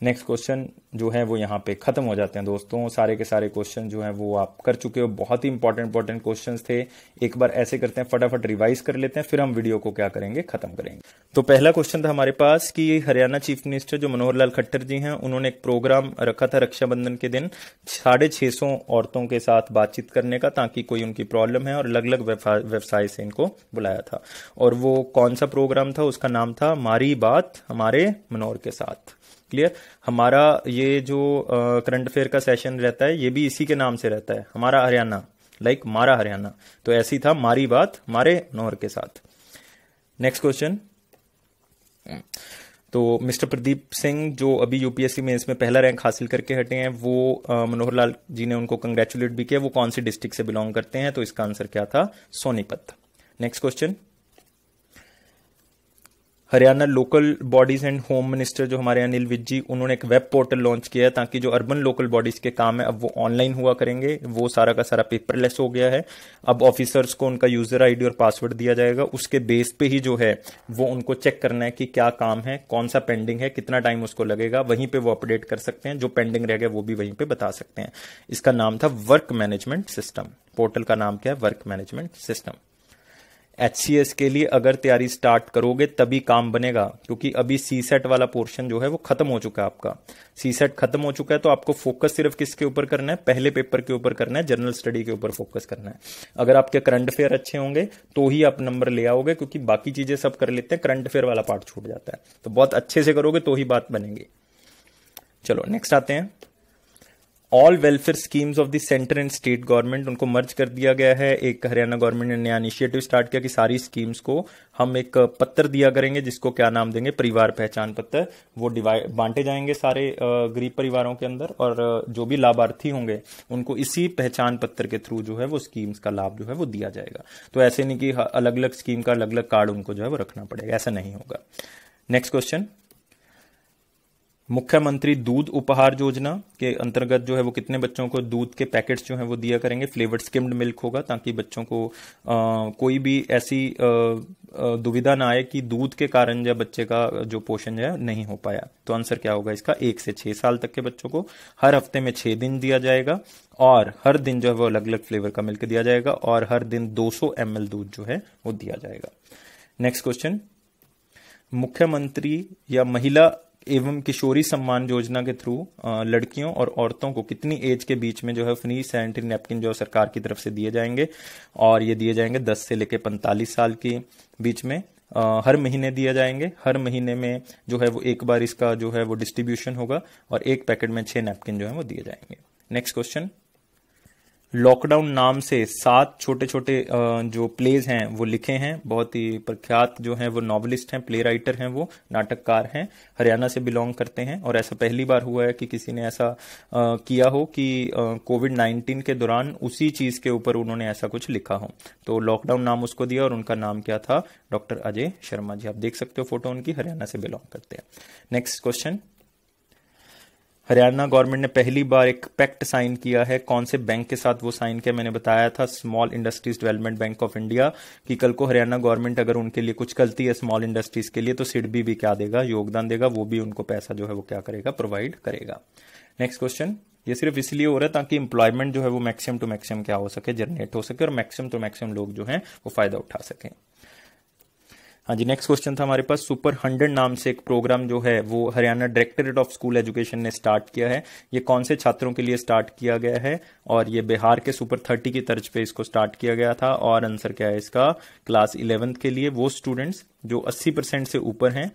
नेक्स्ट क्वेश्चन जो है वो यहाँ पे खत्म हो जाते हैं दोस्तों। सारे के सारे क्वेश्चन जो है वो आप कर चुके हो। बहुत ही इंपॉर्टेंट इंपॉर्टेंट क्वेश्चंस थे। एक बार ऐसे करते हैं, फटाफट रिवाइज कर लेते हैं, फिर हम वीडियो को क्या करेंगे, खत्म करेंगे। तो पहला क्वेश्चन था हमारे पास कि हरियाणा चीफ मिनिस्टर जो मनोहर लाल खट्टर जी हैं, उन्होंने एक प्रोग्राम रखा था रक्षाबंधन के दिन, साढ़े सौ औरतों के साथ बातचीत करने का, ताकि कोई उनकी प्रॉब्लम है, और अलग अलग व्यवसाय से इनको बुलाया था। और वो कौन सा प्रोग्राम था, उसका नाम था मारी बात हमारे मनोहर के साथ। क्लियर हमारा ये जो करंट अफेयर का सेशन रहता है ये भी इसी के नाम से रहता है। हमारा हरियाणा लाइक like, मारा हरियाणा। तो ऐसी था मारी बात मारे नौर के साथ। नेक्स्ट क्वेश्चन तो मिस्टर प्रदीप सिंह जो अभी यूपीएससी में इसमें पहला रैंक हासिल करके हटे हैं वो मनोहर लाल जी ने उनको कंग्रेचुलेट भी किया। वो कौन सी डिस्ट्रिक्ट से बिलोंग करते हैं? तो इसका आंसर क्या था? Sonipat. Next question Haryana local bodies and home minister जो हमारे अनिल विज जी, उन्होंने एक वेब पोर्टल लॉन्च किया है ताकि जो अर्बन लोकल बॉडीज के काम है, अब वो ऑनलाइन हुआ करेंगे। वो सारा का सारा पेपरलेस हो गया है। अब ऑफिसर्स को उनका यूज़र आईडी और पासवर्ड दिया जाएगा। उसके बेस पे ही जो है, वो उनको चेक करना है कि क्या काम है, कौन सा पेंडिंग है, कितना टाइम उसको लगेगा। वहीं पर वो अपडेट कर सकते हैं। जो पेंडिंग रह गया, वो भी वहीं पर बता सकते हैं। इसका नाम था वर्क मैनेजमेंट सिस्टम पोर्टल का नाम क्या है? वर्क मैनेजमेंट सिस्टम एच के लिए अगर तैयारी स्टार्ट करोगे, तभी काम बनेगा, क्योंकि अभी सी सेट वाला पोर्शन जो है वो खत्म हो चुका है आपका। सी सेट खत्म हो चुका है तो आपको फोकस सिर्फ़ किसके ऊपर करना है? पहले पेपर के ऊपर करना है जनरल स्टडी के ऊपर फोकस करना है। अगर आपके करंट अफेयर अच्छे होंगे तो ही आप नंबर ले आओगे, क्योंकि बाकी चीज़ें सब कर लेते हैं करंट अफेयर वाला पार्ट छूट जाता है। तो बहुत अच्छे से करोगे तो ही बात बनेगी। चलो नेक्स्ट आते हैं। All welfare schemes of the centre and state government उनको मर्ज कर दिया गया है। एक हरियाणा गवर्नमेंट ने नया इनिशिएटिव स्टार्ट किया कि सारी स्कीम्स को हम एक पत्र दिया करेंगे, जिसको क्या नाम देंगे? परिवार पहचान पत्र वो डिवाइड बांटे जाएँगे सारे गरीब परिवारों के अंदर और जो भी लाभार्थी होंगे, उनको इसी पहचान पत्र के थ्रू जो है वो स्कीम्स का लाभ जो है वो दिया जाएगा। तो ऐसे नहीं कि अलग अलग स्कीम का अलग अलग कार्ड उनको जो है वो रखना पड़ेगा। ऐसा नहीं होगा। नेक्स्ट क्वेश्चन मुख्यमंत्री दूध उपहार योजना के अंतर्गत जो है वो कितने बच्चों को दूध के पैकेट्स जो है वो दिया करेंगे। फ्लेवर्ड स्किम्ड मिल्क होगा ताकि बच्चों को आ, कोई भी ऐसी दुविधा ना आए कि दूध के कारण जो बच्चे का जो पोषण है नहीं हो पाया। तो आंसर क्या होगा इसका? एक से छह साल तक के बच्चों को हर हफ़्ते में छह दिन दिया जाएगा और हर दिन जो है वो अलग अलग फ्लेवर का मिल्क दिया जाएगा और हर दिन 200 ml दूध जो है वो दिया जाएगा। नेक्स्ट क्वेश्चन मुख्यमंत्री या महिला एवं किशोरी सम्मान योजना के थ्रू लड़कियों और औरतों को कितनी एज के बीच में जो है फ्री सैनिटरी नैपकिन जो सरकार की तरफ़ से दिए जाएँगे? और ये दिए जाएँगे 10 से लेकर 45 साल के बीच में आ, हर महीने दिए जाएँगे। हर महीने में जो है वो एक बार इसका जो है वो डिस्ट्रीब्यूशन होगा और एक पैकेट में छह नैपकिन जो है वो दिए जाएँगे। Next question. लॉकडाउन नाम से सात छोटे छोटे जो प्लेज हैं, वो लिखे हैं। बहुत ही प्रख्यात जो हैं, वो नॉवलिस्ट हैं प्ले राइटर हैं वो, नाटककार हैं, हरियाणा से बिलोंग करते हैं। और ऐसा पहली बार हुआ है कि किसी ने ऐसा किया हो कि कोविड नाइन्टीन के दौरान उसी चीज़ के ऊपर उन्होंने ऐसा कुछ लिखा हो। तो लॉकडाउन नाम उसको दिया और उनका नाम क्या था? डॉक्टर अजय शर्मा जी। आप देख सकते हो फ़ोटो उनकी, हरियाणा से बिलोंग करते हैं। नेक्स्ट क्वेश्चन हरियाणा गवर्नमेंट ने पहली बार एक पैक्ट साइन किया है। कौन से बैंक के साथ वो साइन किया? मैंने बताया था small industries development bank of India कि कल को हरियाणा गवर्नमेंट अगर उनके लिए कुछ गलती है स्मॉल इंडस्ट्रीज़ के लिए तो सिडबी भी क्या देगा? योगदान देगा। वो भी उनको पैसा जो है वो क्या करेगा? प्रोवाइड करेगा। नेक्स्ट क्वेश्चन ये सिर्फ़ इसलिए हो रहा है ताकि इंप्लॉयमेंट जो है वो मैक्सिमम टू मैक्सिमम क्या हो सके जनरेट हो सके और मैक्सिमम टू मैक्सिमम लोग जो है वो फ़ायदा उठा सकें। हाँ जी नेक्स्ट क्वेश्चन था हमारे पास। सुपर हंड्रेड नाम से एक प्रोग्राम जो है, वो Haryana directorate of school education ने स्टार्ट किया है। ये कौन से छात्रों के लिए स्टार्ट किया गया है? और ये बिहार के सुपर थर्टी की तर्ज पे इसको स्टार्ट किया गया था। और आंसर क्या है इसका? क्लास इलेवेंथ के लिए वो स्टूडेंट्स जो अस्सी परसेंट से ऊपर हैं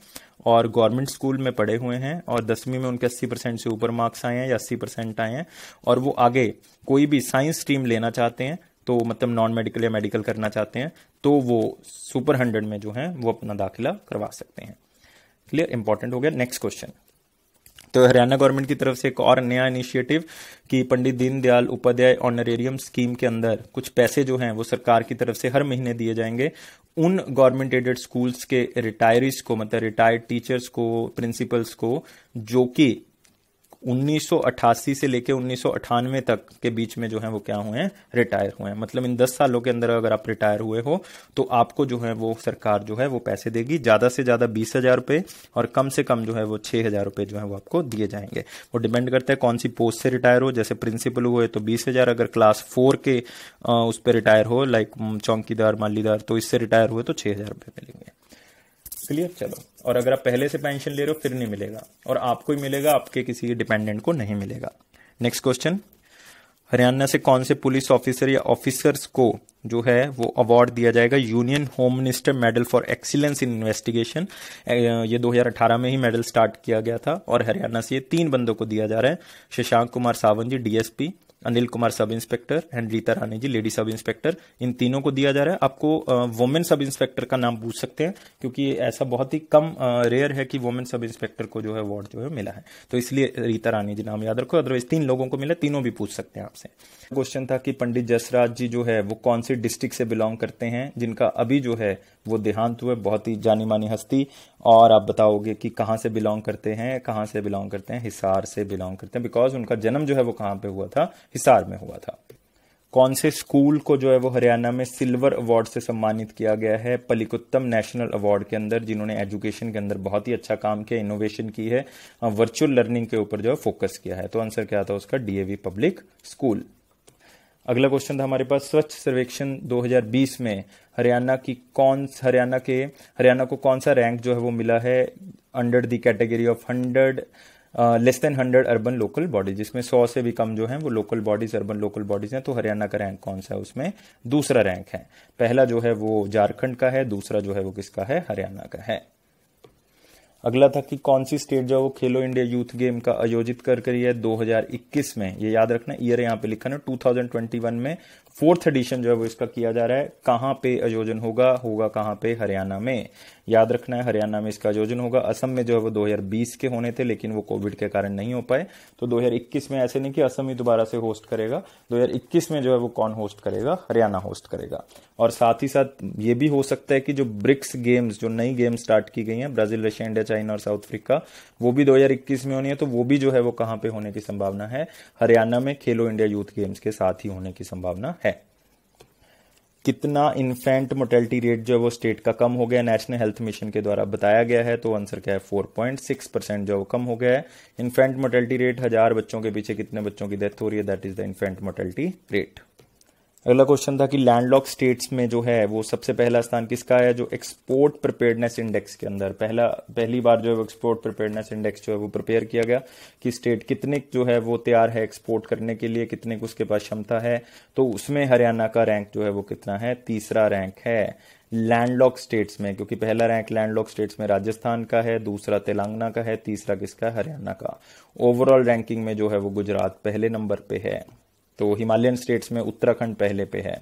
और गवर्नमेंट स्कूल में पढ़े हुए हैं और दसवीं में उनके अस्सी परसेंट से ऊपर मार्क्स आए हैं या अस्सी परसेंट आए हैं। और वो आगे कोई भी साइंस स्ट्रीम लेना चाहते हैं तो मतलब नॉन मेडिकल या मेडिकल करना चाहते हैं तो वो सुपर हंड्रेड में जो है, वो अपना दाखिला करवा सकते हैं। क्लियर इंपॉर्टेंट हो गया। नेक्स्ट क्वेश्चन तो हरियाणा गवर्नमेंट की तरफ़ से एक और नया इनिशिएटिव कि पंडित दीनदयाल उपाध्याय ऑनरेरियम स्कीम के अंदर कुछ पैसे जो हैं, वो सरकार की तरफ़ से हर महीने दिए जाएँगे। उन गवर्नमेंट एडेड स्कूल्स के रिटायरीज को मतलब रिटायर्ड टीचर्स को प्रिंसिपल्स को, जो कि 1988 से लेकर उन्नीस सौ अठानवे तक के बीच में जो है वो क्या हुए हैं? रिटायर हुए हैं। मतलब इन 10 सालों के अंदर अगर आप रिटायर हुए हो तो आपको जो है वो सरकार जो है वो पैसे देगी। ज़्यादा से ज़्यादा बीस हज़ार रुपए और कम से कम जो है वो छह हज़ार रुपए जो है वो आपको दिए जाएँगे। वो डिपेंड करता है कौन सी पोस्ट से रिटायर हो। जैसे प्रिंसिपल हुए तो बीस हज़ार, अगर क्लास फोर के उस पर रिटायर हो लाइक चौकीदार, मालीदार तो इससे रिटायर हुए तो छह हज़ार रुपए मिलेंगे। क्लियर चलो। और अगर आप पहले से पेंशन ले रहे हो, फिर नहीं मिलेगा। और आपको ही मिलेगा, आपके किसी डिपेंडेंट को नहीं मिलेगा। नेक्स्ट क्वेश्चन हरियाणा से कौन से पुलिस ऑफिसर या ऑफिसर्स को जो है, वो अवार्ड दिया जाएगा? Union home minister medal for excellence in investigation ये 2018 में ही मेडल स्टार्ट किया गया था। और हरियाणा से ये तीन बंदों को दिया जा रहा है। Shashank Kumar Sawant ji DSP Anil Kumar sub inspector and Rita Rani ji, lady sub inspector, इन तीनों को दिया जा रहा है। आपको वुमेन सब इंस्पेक्टर का नाम पूछ सकते हैं, क्योंकि ऐसा बहुत ही कम रेयर है कि वुमेन सब इंस्पेक्टर को जो है अवार्ड जो है मिला है। तो इसलिए रीता रानी जी नाम याद रखो अदरवाइज़ तीन लोगों को मिला, तीनों भी पूछ सकते हैं आपसे। क्वेश्चन था कि पंडित जसराज जी जो है, वो कौन से डिस्ट्रिक्ट से बिलोंग करते हैं, जिनका अभी जो है वो देहांत हुए, बहुत ही जानी मानी हस्ती। और आप बताओगे कि कहाँ से बिलोंग करते हैं, कहाँ से बिलोंग करते हैं? हिसार से बिलोंग करते हैं। बिकॉज़ उनका जन्म जो है वो कहाँ पे हुआ था? हिसार में हुआ था। कौन से स्कूल को जो है वो हरियाणा में सिल्वर अवार्ड से सम्मानित किया गया है? पलिकुत्तम नेशनल अवार्ड के अंदर, जिन्होंने एजुकेशन के अंदर बहुत ही अच्छा काम किया इनोवेशन की है वर्चुअल लर्निंग के ऊपर जो है फोकस किया है। तो आंसर क्या था उसका? डीएवी पब्लिक स्कूल अगला क्वेश्चन था हमारे पास, स्वच्छ सर्वेक्षण 2020 में, हरियाणा की कौन, हरियाणा के, हरियाणा को कौन सा रैंक जो है वो मिला है under the category of hundred less than hundred urban local bodies जिसमें सौ से भी कम जो है वो local bodies urban local bodies हैं तो हरियाणा का रैंक कौन सा है उसमें? दूसरा रैंक है। पहला जो है वो झारखंड का है, दूसरा जो है वो किसका है? हरियाणा का है। अगला था कि कौन सी स्टेट जो है वो खेलो इंडिया यूथ गेम का आयोजित कर करी है 2021 में। ये याद रखना ईयर यहाँ पे लिखा ना 2021 में फोर्थ एडिशन जो है वो इसका किया जा रहा है। कहाँ पे आयोजन होगा? होगा कहाँ पे? हरियाणा में। याद रखना है, हरियाणा में इसका आयोजन होगा। असम में जो है वो 2020 के होने थे, लेकिन वो कोविड के कारण नहीं हो पाए। तो 2021 में ऐसे नहीं कि असम ही दोबारा से होस्ट करेगा। 2021 में जो है वो कौन होस्ट करेगा? हरियाणा होस्ट करेगा। और साथ ही साथ ये भी हो सकता है कि जो ब्रिक्स गेम्स, जो नई गेम स्टार्ट की गई है, ब्राज़ील, रशिया, इंडिया, चाइना और साउथ अफ्रीका, वो भी दो हज़ार इक्कीस में होनी है। तो वो भी जो है वो कहाँ पे होने की संभावना है? हरियाणा में खेलो इंडिया यूथ गेम्स के साथ ही होने की संभावना है। कितना इन्फेंट मोटेलिटी रेट जो है वो स्टेट का कम हो गया नेशनल हेल्थ मिशन के द्वारा बताया गया है तो आंसर क्या है? 4.6 परसेंट जो है वो कम हो गया है। इन्फेंट मोटेलिटी रेट हज़ार बच्चों के पीछे कितने बच्चों की डेथ हो रही है? That is the infant mortality rate अगला क्वेश्चन था कि लैंडलॉक स्टेट्स में जो है, वो सबसे पहला स्थान किसका है? जो एक्सपोर्ट प्रिपेयर्डनेस इंडेक्स के अंदर। पहला, पहली बार जो है एक्सपोर्ट प्रिपेयर्डनेस इंडेक्स जो है वो प्रिपेयर किया गया कि स्टेट कितने जो है वो तैयार है एक्सपोर्ट करने के लिए, कितने की उसके पास क्षमता है। तो उसमें हरियाणा का रैंक जो है वो कितना है? तीसरा रैंक है लैंडलॉक स्टेट्स में, क्योंकि पहला रैंक लैंडलॉक स्टेट्स में राजस्थान का है, दूसरा तेलंगाना का है, तीसरा किसका? हरियाणा का। ओवरऑल रैंकिंग में जो है वो गुजरात पहले नंबर पे है। तो हिमालयन स्टेट्स में उत्तराखंड पहले पे है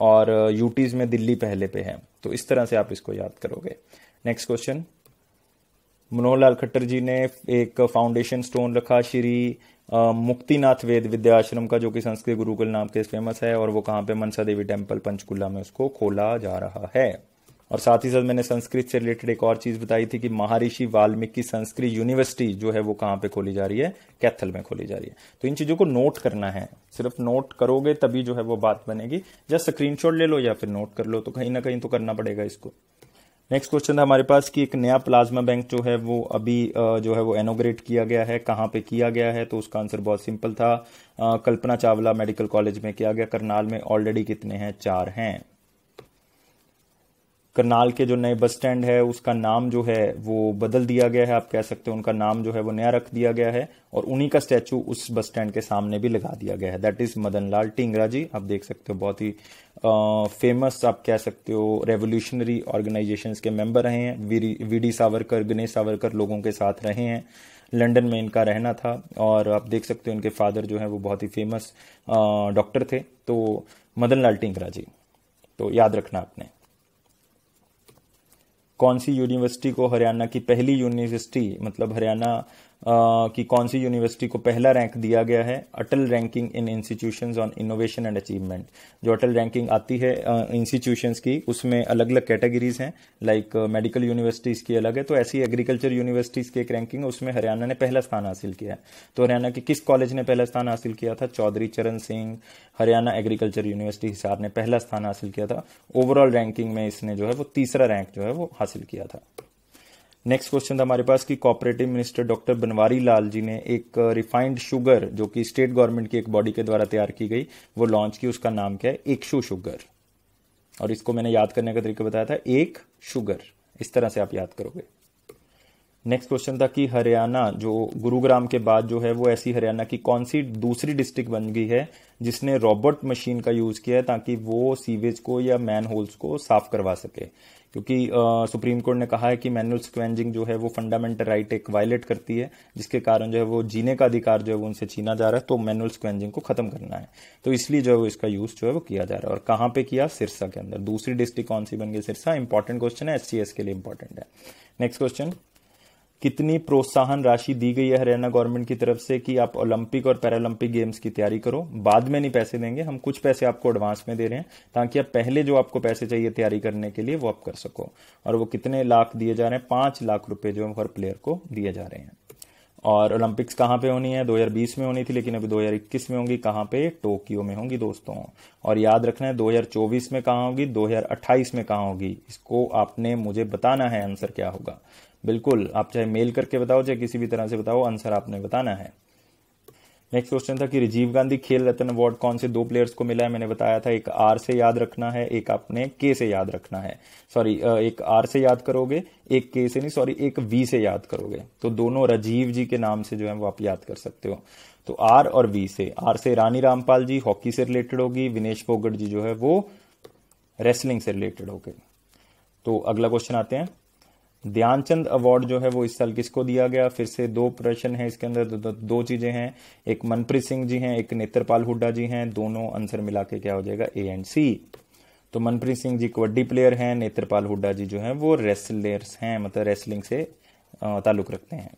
और यूटीज में दिल्ली पहले पे है। तो इस तरह से आप इसको याद करोगे। नेक्स्ट क्वेश्चन मनोहर लाल खट्टर जी ने एक फाउंडेशन स्टोन रखा, श्री मुक्तिनाथ वेद विद्या आश्रम का, जो कि संस्कृत गुरुकुल नाम के फ़ेमस है, और वो कहाँ पे? मनसा देवी टेंपल पंचकुला में उसको खोला जा रहा है। और साथ ही साथ मैंने संस्कृत से रिलेटेड एक और चीज़ बताई थी कि महर्षि वाल्मीकि संस्कृत यूनिवर्सिटी जो है वो कहाँ पे खोली जा रही है? कैथल में खोली जा रही है। तो इन चीज़ों को नोट करना है। सिर्फ़ नोट करोगे तभी जो है वो बात बनेगी। जस्ट स्क्रीनशॉट ले लो या फिर नोट कर लो तो कहीं ना कहीं तो करना पड़ेगा इसको। नेक्स्ट क्वेश्चन था हमारे पास कि एक नया प्लाज्मा बैंक जो है वो अभी जो है वो एनोग्रेट किया गया है। कहाँ पे किया गया है? तो उसका आंसर बहुत सिंपल था। कल्पना चावला मेडिकल कॉलेज में किया गया। करनाल में ऑलरेडी कितने हैं? चार हैं। करनाल के जो नए बस स्टैंड है, उसका नाम जो है, वो बदल दिया गया है। आप कह सकते हो, उनका नाम जो है, वो नया रख दिया गया है और उन्हीं का स्टैचू उस बस स्टैंड के सामने भी लगा दिया गया है। That is Madan Lal Dhingra ji. आप देख सकते हो, बहुत ही फ़ेमस आप कह सकते हो रेवोल्यूशनरी ऑर्गेनाइजेशन के मेंबर रहे हैं। वी डी सावरकर गणेश सावरकर लोगों के साथ रहे हैं। लंदन में इनका रहना था और आप देख सकते हो, इनके फादर जो है, वो बहुत ही फ़ेमस डॉक्टर थे। तो मदन लाल टिंगरा जी तो याद रखना आपने। कौन सी यूनिवर्सिटी को हरियाणा की पहली यूनिवर्सिटी मतलब हरियाणा की कौन सी यूनिवर्सिटी को पहला रैंक दिया गया है? Atal ranking in institution on innovation and achievement जो अटल रैंकिंग आती है इंस्टीट्यूशंस की, उसमें अलग अलग कैटेगरीज हैं लाइक मेडिकल यूनिवर्सिटीज की अलग है। तो ऐसी एग्रीकल्चर यूनिवर्सिटीज की एक रैंकिंग है, उसमें हरियाणा ने पहला स्थान हासिल किया है। तो हरियाणा के किस कॉलेज ने पहला स्थान हासिल किया था? चौधरी चरण सिंह, हरियाणा एग्रीकल्चर यूनिवर्सिटी हिसार ने पहला स्थान हासिल किया था। ओवरऑल रैंकिंग में इसने जो है, वो तीसरा रैंक जो है, वो हासिल किया था। नेक्स्ट क्वेश्चन था हमारे पास कि cooperative minister doctor Banwari Lal ji ने एक रिफाइंड शुगर जो कि स्टेट गवर्नमेंट की एक बॉडी के द्वारा तैयार की गई, वो लॉन्च की, उसका नाम क्या है? एकशु शुगर और इसको मैंने याद करने का तरीका बताया था, एक शुगर इस तरह से आप याद करोगे। नेक्स्ट क्वेश्चन था कि हरियाणा, जो गुरुग्राम के बाद जो है, वो ऐसी हरियाणा की कौन सी दूसरी डिस्ट्रिक्ट बन गई है, जिसने रोबोट मशीन का यूज़ किया है, ताकि वो सीवेज को या मैन होल्स को साफ़ करवा सके। क्योंकि सुप्रीम कोर्ट ने कहा है कि मैनुअल स्क्वेंजिंग जो है वो फंडामेंटल राइट एक वायलेट करती है, जिसके कारण जो है वो जीने का अधिकार जो है वो उनसे छीना जा रहा है तो मैनुअल स्क्वेंजिंग को खत्म करना है। तो इसलिए जो है वो इसका यूज़ जो है वो किया जा रहा है। और कहाँ पे किया? सिरसा के अंदर। दूसरी डिस्ट्रिक्ट कौन सी बन गई? सिरसा। इंपॉर्टेंट क्वेश्चन है एस के लिए इंपॉर्टेंट है। नेक्स्ट क्वेश्चन कितनी प्रोत्साहन राशि दी गई है हरियाणा गवर्नमेंट की तरफ़ से कि आप ओलंपिक और पैरालंपिक गेम्स की तैयारी करो। बाद में नहीं पैसे देंगे, हम कुछ पैसे आपको एडवांस में दे रहे हैं, ताकि आप पहले जो आपको पैसे चाहिए तैयारी करने के लिए वो आप कर सको। और वो कितने लाख दिए जा रहे हैं? पाँच लाख रुपए जो हर प्लेयर को दिए जा रहे हैं। और ओलंपिक्स कहाँ पे होनी है? 2020 में होनी थी, लेकिन अभी 2021 में होंगी। कहाँ पे? टोक्यो में होंगी दोस्तों। और याद रखना है 2024 में कहाँ होगी? 2028 में कहाँ होगी? इसको आपने मुझे बताना है, आंसर क्या होगा? बिल्कुल, आप चाहे मेल करके बताओ, चाहे किसी भी तरह से बताओ, आंसर आपने बताना है। नेक्स्ट क्वेश्चन था कि राजीव गांधी खेल रत्न अवार्ड कौन से दो प्लेयर्स को मिला है? मैंने बताया था, एक आर से याद रखना है, एक आपने के से याद रखना है। सॉरी एक आर से याद करोगे, एक के से नहीं सॉरी एक वी से याद करोगे। तो दोनों राजीव जी के नाम से जो है वो आप याद कर सकते हो। तो आर और वी से आर से रानी रामपाल जी, हॉकी से रिलेटेड होगी, विनेश फोगट जी जो है वो रेसलिंग से रिलेटेड होगी। तो अगला क्वेश्चन आते हैं। ध्यानचंद अवार्ड जो है वो इस साल किसको दिया गया? फिर से दो प्रश्न है इसके अंदर दो, दो, चीज़ें हैं। एक मनप्रीत सिंह जी हैं एक नेत्रपाल हुड्डा जी हैं। दोनों आंसर मिला के क्या हो जाएगा? ए एंड सी तो मनप्रीत सिंह जी कबड्डी प्लेयर हैं नेत्रपाल हुड्डा जी जो है वो रेसलर्स हैं मतलब रेसलिंग से ताल्लुक रखते हैं।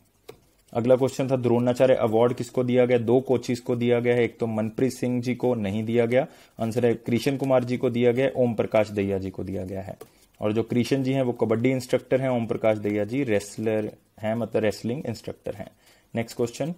अगला क्वेश्चन था द्रोणाचार्य अवार्ड किसको दिया गया? दो कोचिस को दिया गया है एक तो मनप्रीत सिंह जी को नहीं दिया गया आंसर है कृष्ण कुमार जी को दिया गया ओम प्रकाश दैया जी को दिया गया है। और जो कृष्ण जी हैं वो कबड्डी इंस्ट्रक्टर हैं ओम प्रकाश दैया जी रेसलर हैं मतलब रेसलिंग इंस्ट्रक्टर हैं। नेक्स्ट क्वेश्चन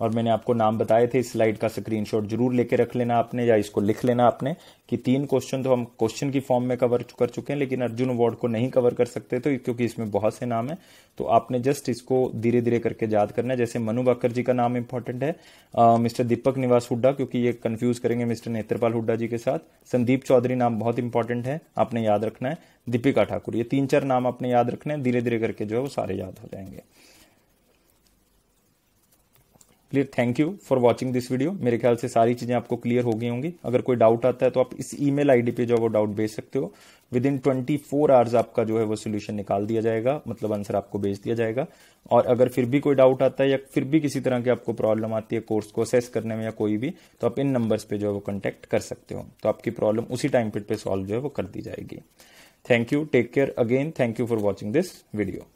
और मैंने आपको नाम बताए थे इस स्लाइड का स्क्रीनशॉट ज़रूर लेके रख लेना आपने या इसको लिख लेना आपने कि तीन क्वेश्चन तो हम क्वेश्चन की फॉर्म में कवर कर चुके हैं लेकिन अर्जुन अवार्ड को नहीं कवर कर सकते तो क्योंकि इसमें बहुत से नाम है तो आपने जस्ट इसको धीरे धीरे करके याद करना है। जैसे मनु बाकर जी का नाम इंपॉर्टेंट है आ, मिस्टर दीपक निवास हुड्डा क्योंकि ये कंफ्यूज करेंगे मिस्टर नेत्रपाल हुड्डा जी के साथ। संदीप चौधरी नाम बहुत इंपॉर्टेंट है आपने याद रखना है। दीपिका ठाकुर। ये तीन चार नाम आपने याद रखने धीरे धीरे करके जो है वो सारे याद हो जाएँगे। Clear thank you for watching this video मेरे ख्याल से सारी चीज़ें आपको क्लियर हो गई होंगी। अगर कोई डाउट आता है तो आप इस ईमेल आईडी पे जो वो डाउट भेज सकते हो। Within twenty four hours आपका जो है वो सोल्यूशन निकाल दिया जाएगा। मतलब आंसर आपको भेज दिया जाएगा। और अगर फिर भी कोई डाउट आता है या फिर भी किसी तरह की आपको प्रॉब्लम आती है कोर्स को असेस करने में या कोई भी तो आप इन नंबर्स पे जो है वो कॉन्टेक्ट कर सकते हो। तो आपकी प्रॉब्लम उसी टाइम पीरियड पे सॉल्व जो है वो कर दी जाएगी। Thank you. Take care again. Thank you for watching this video.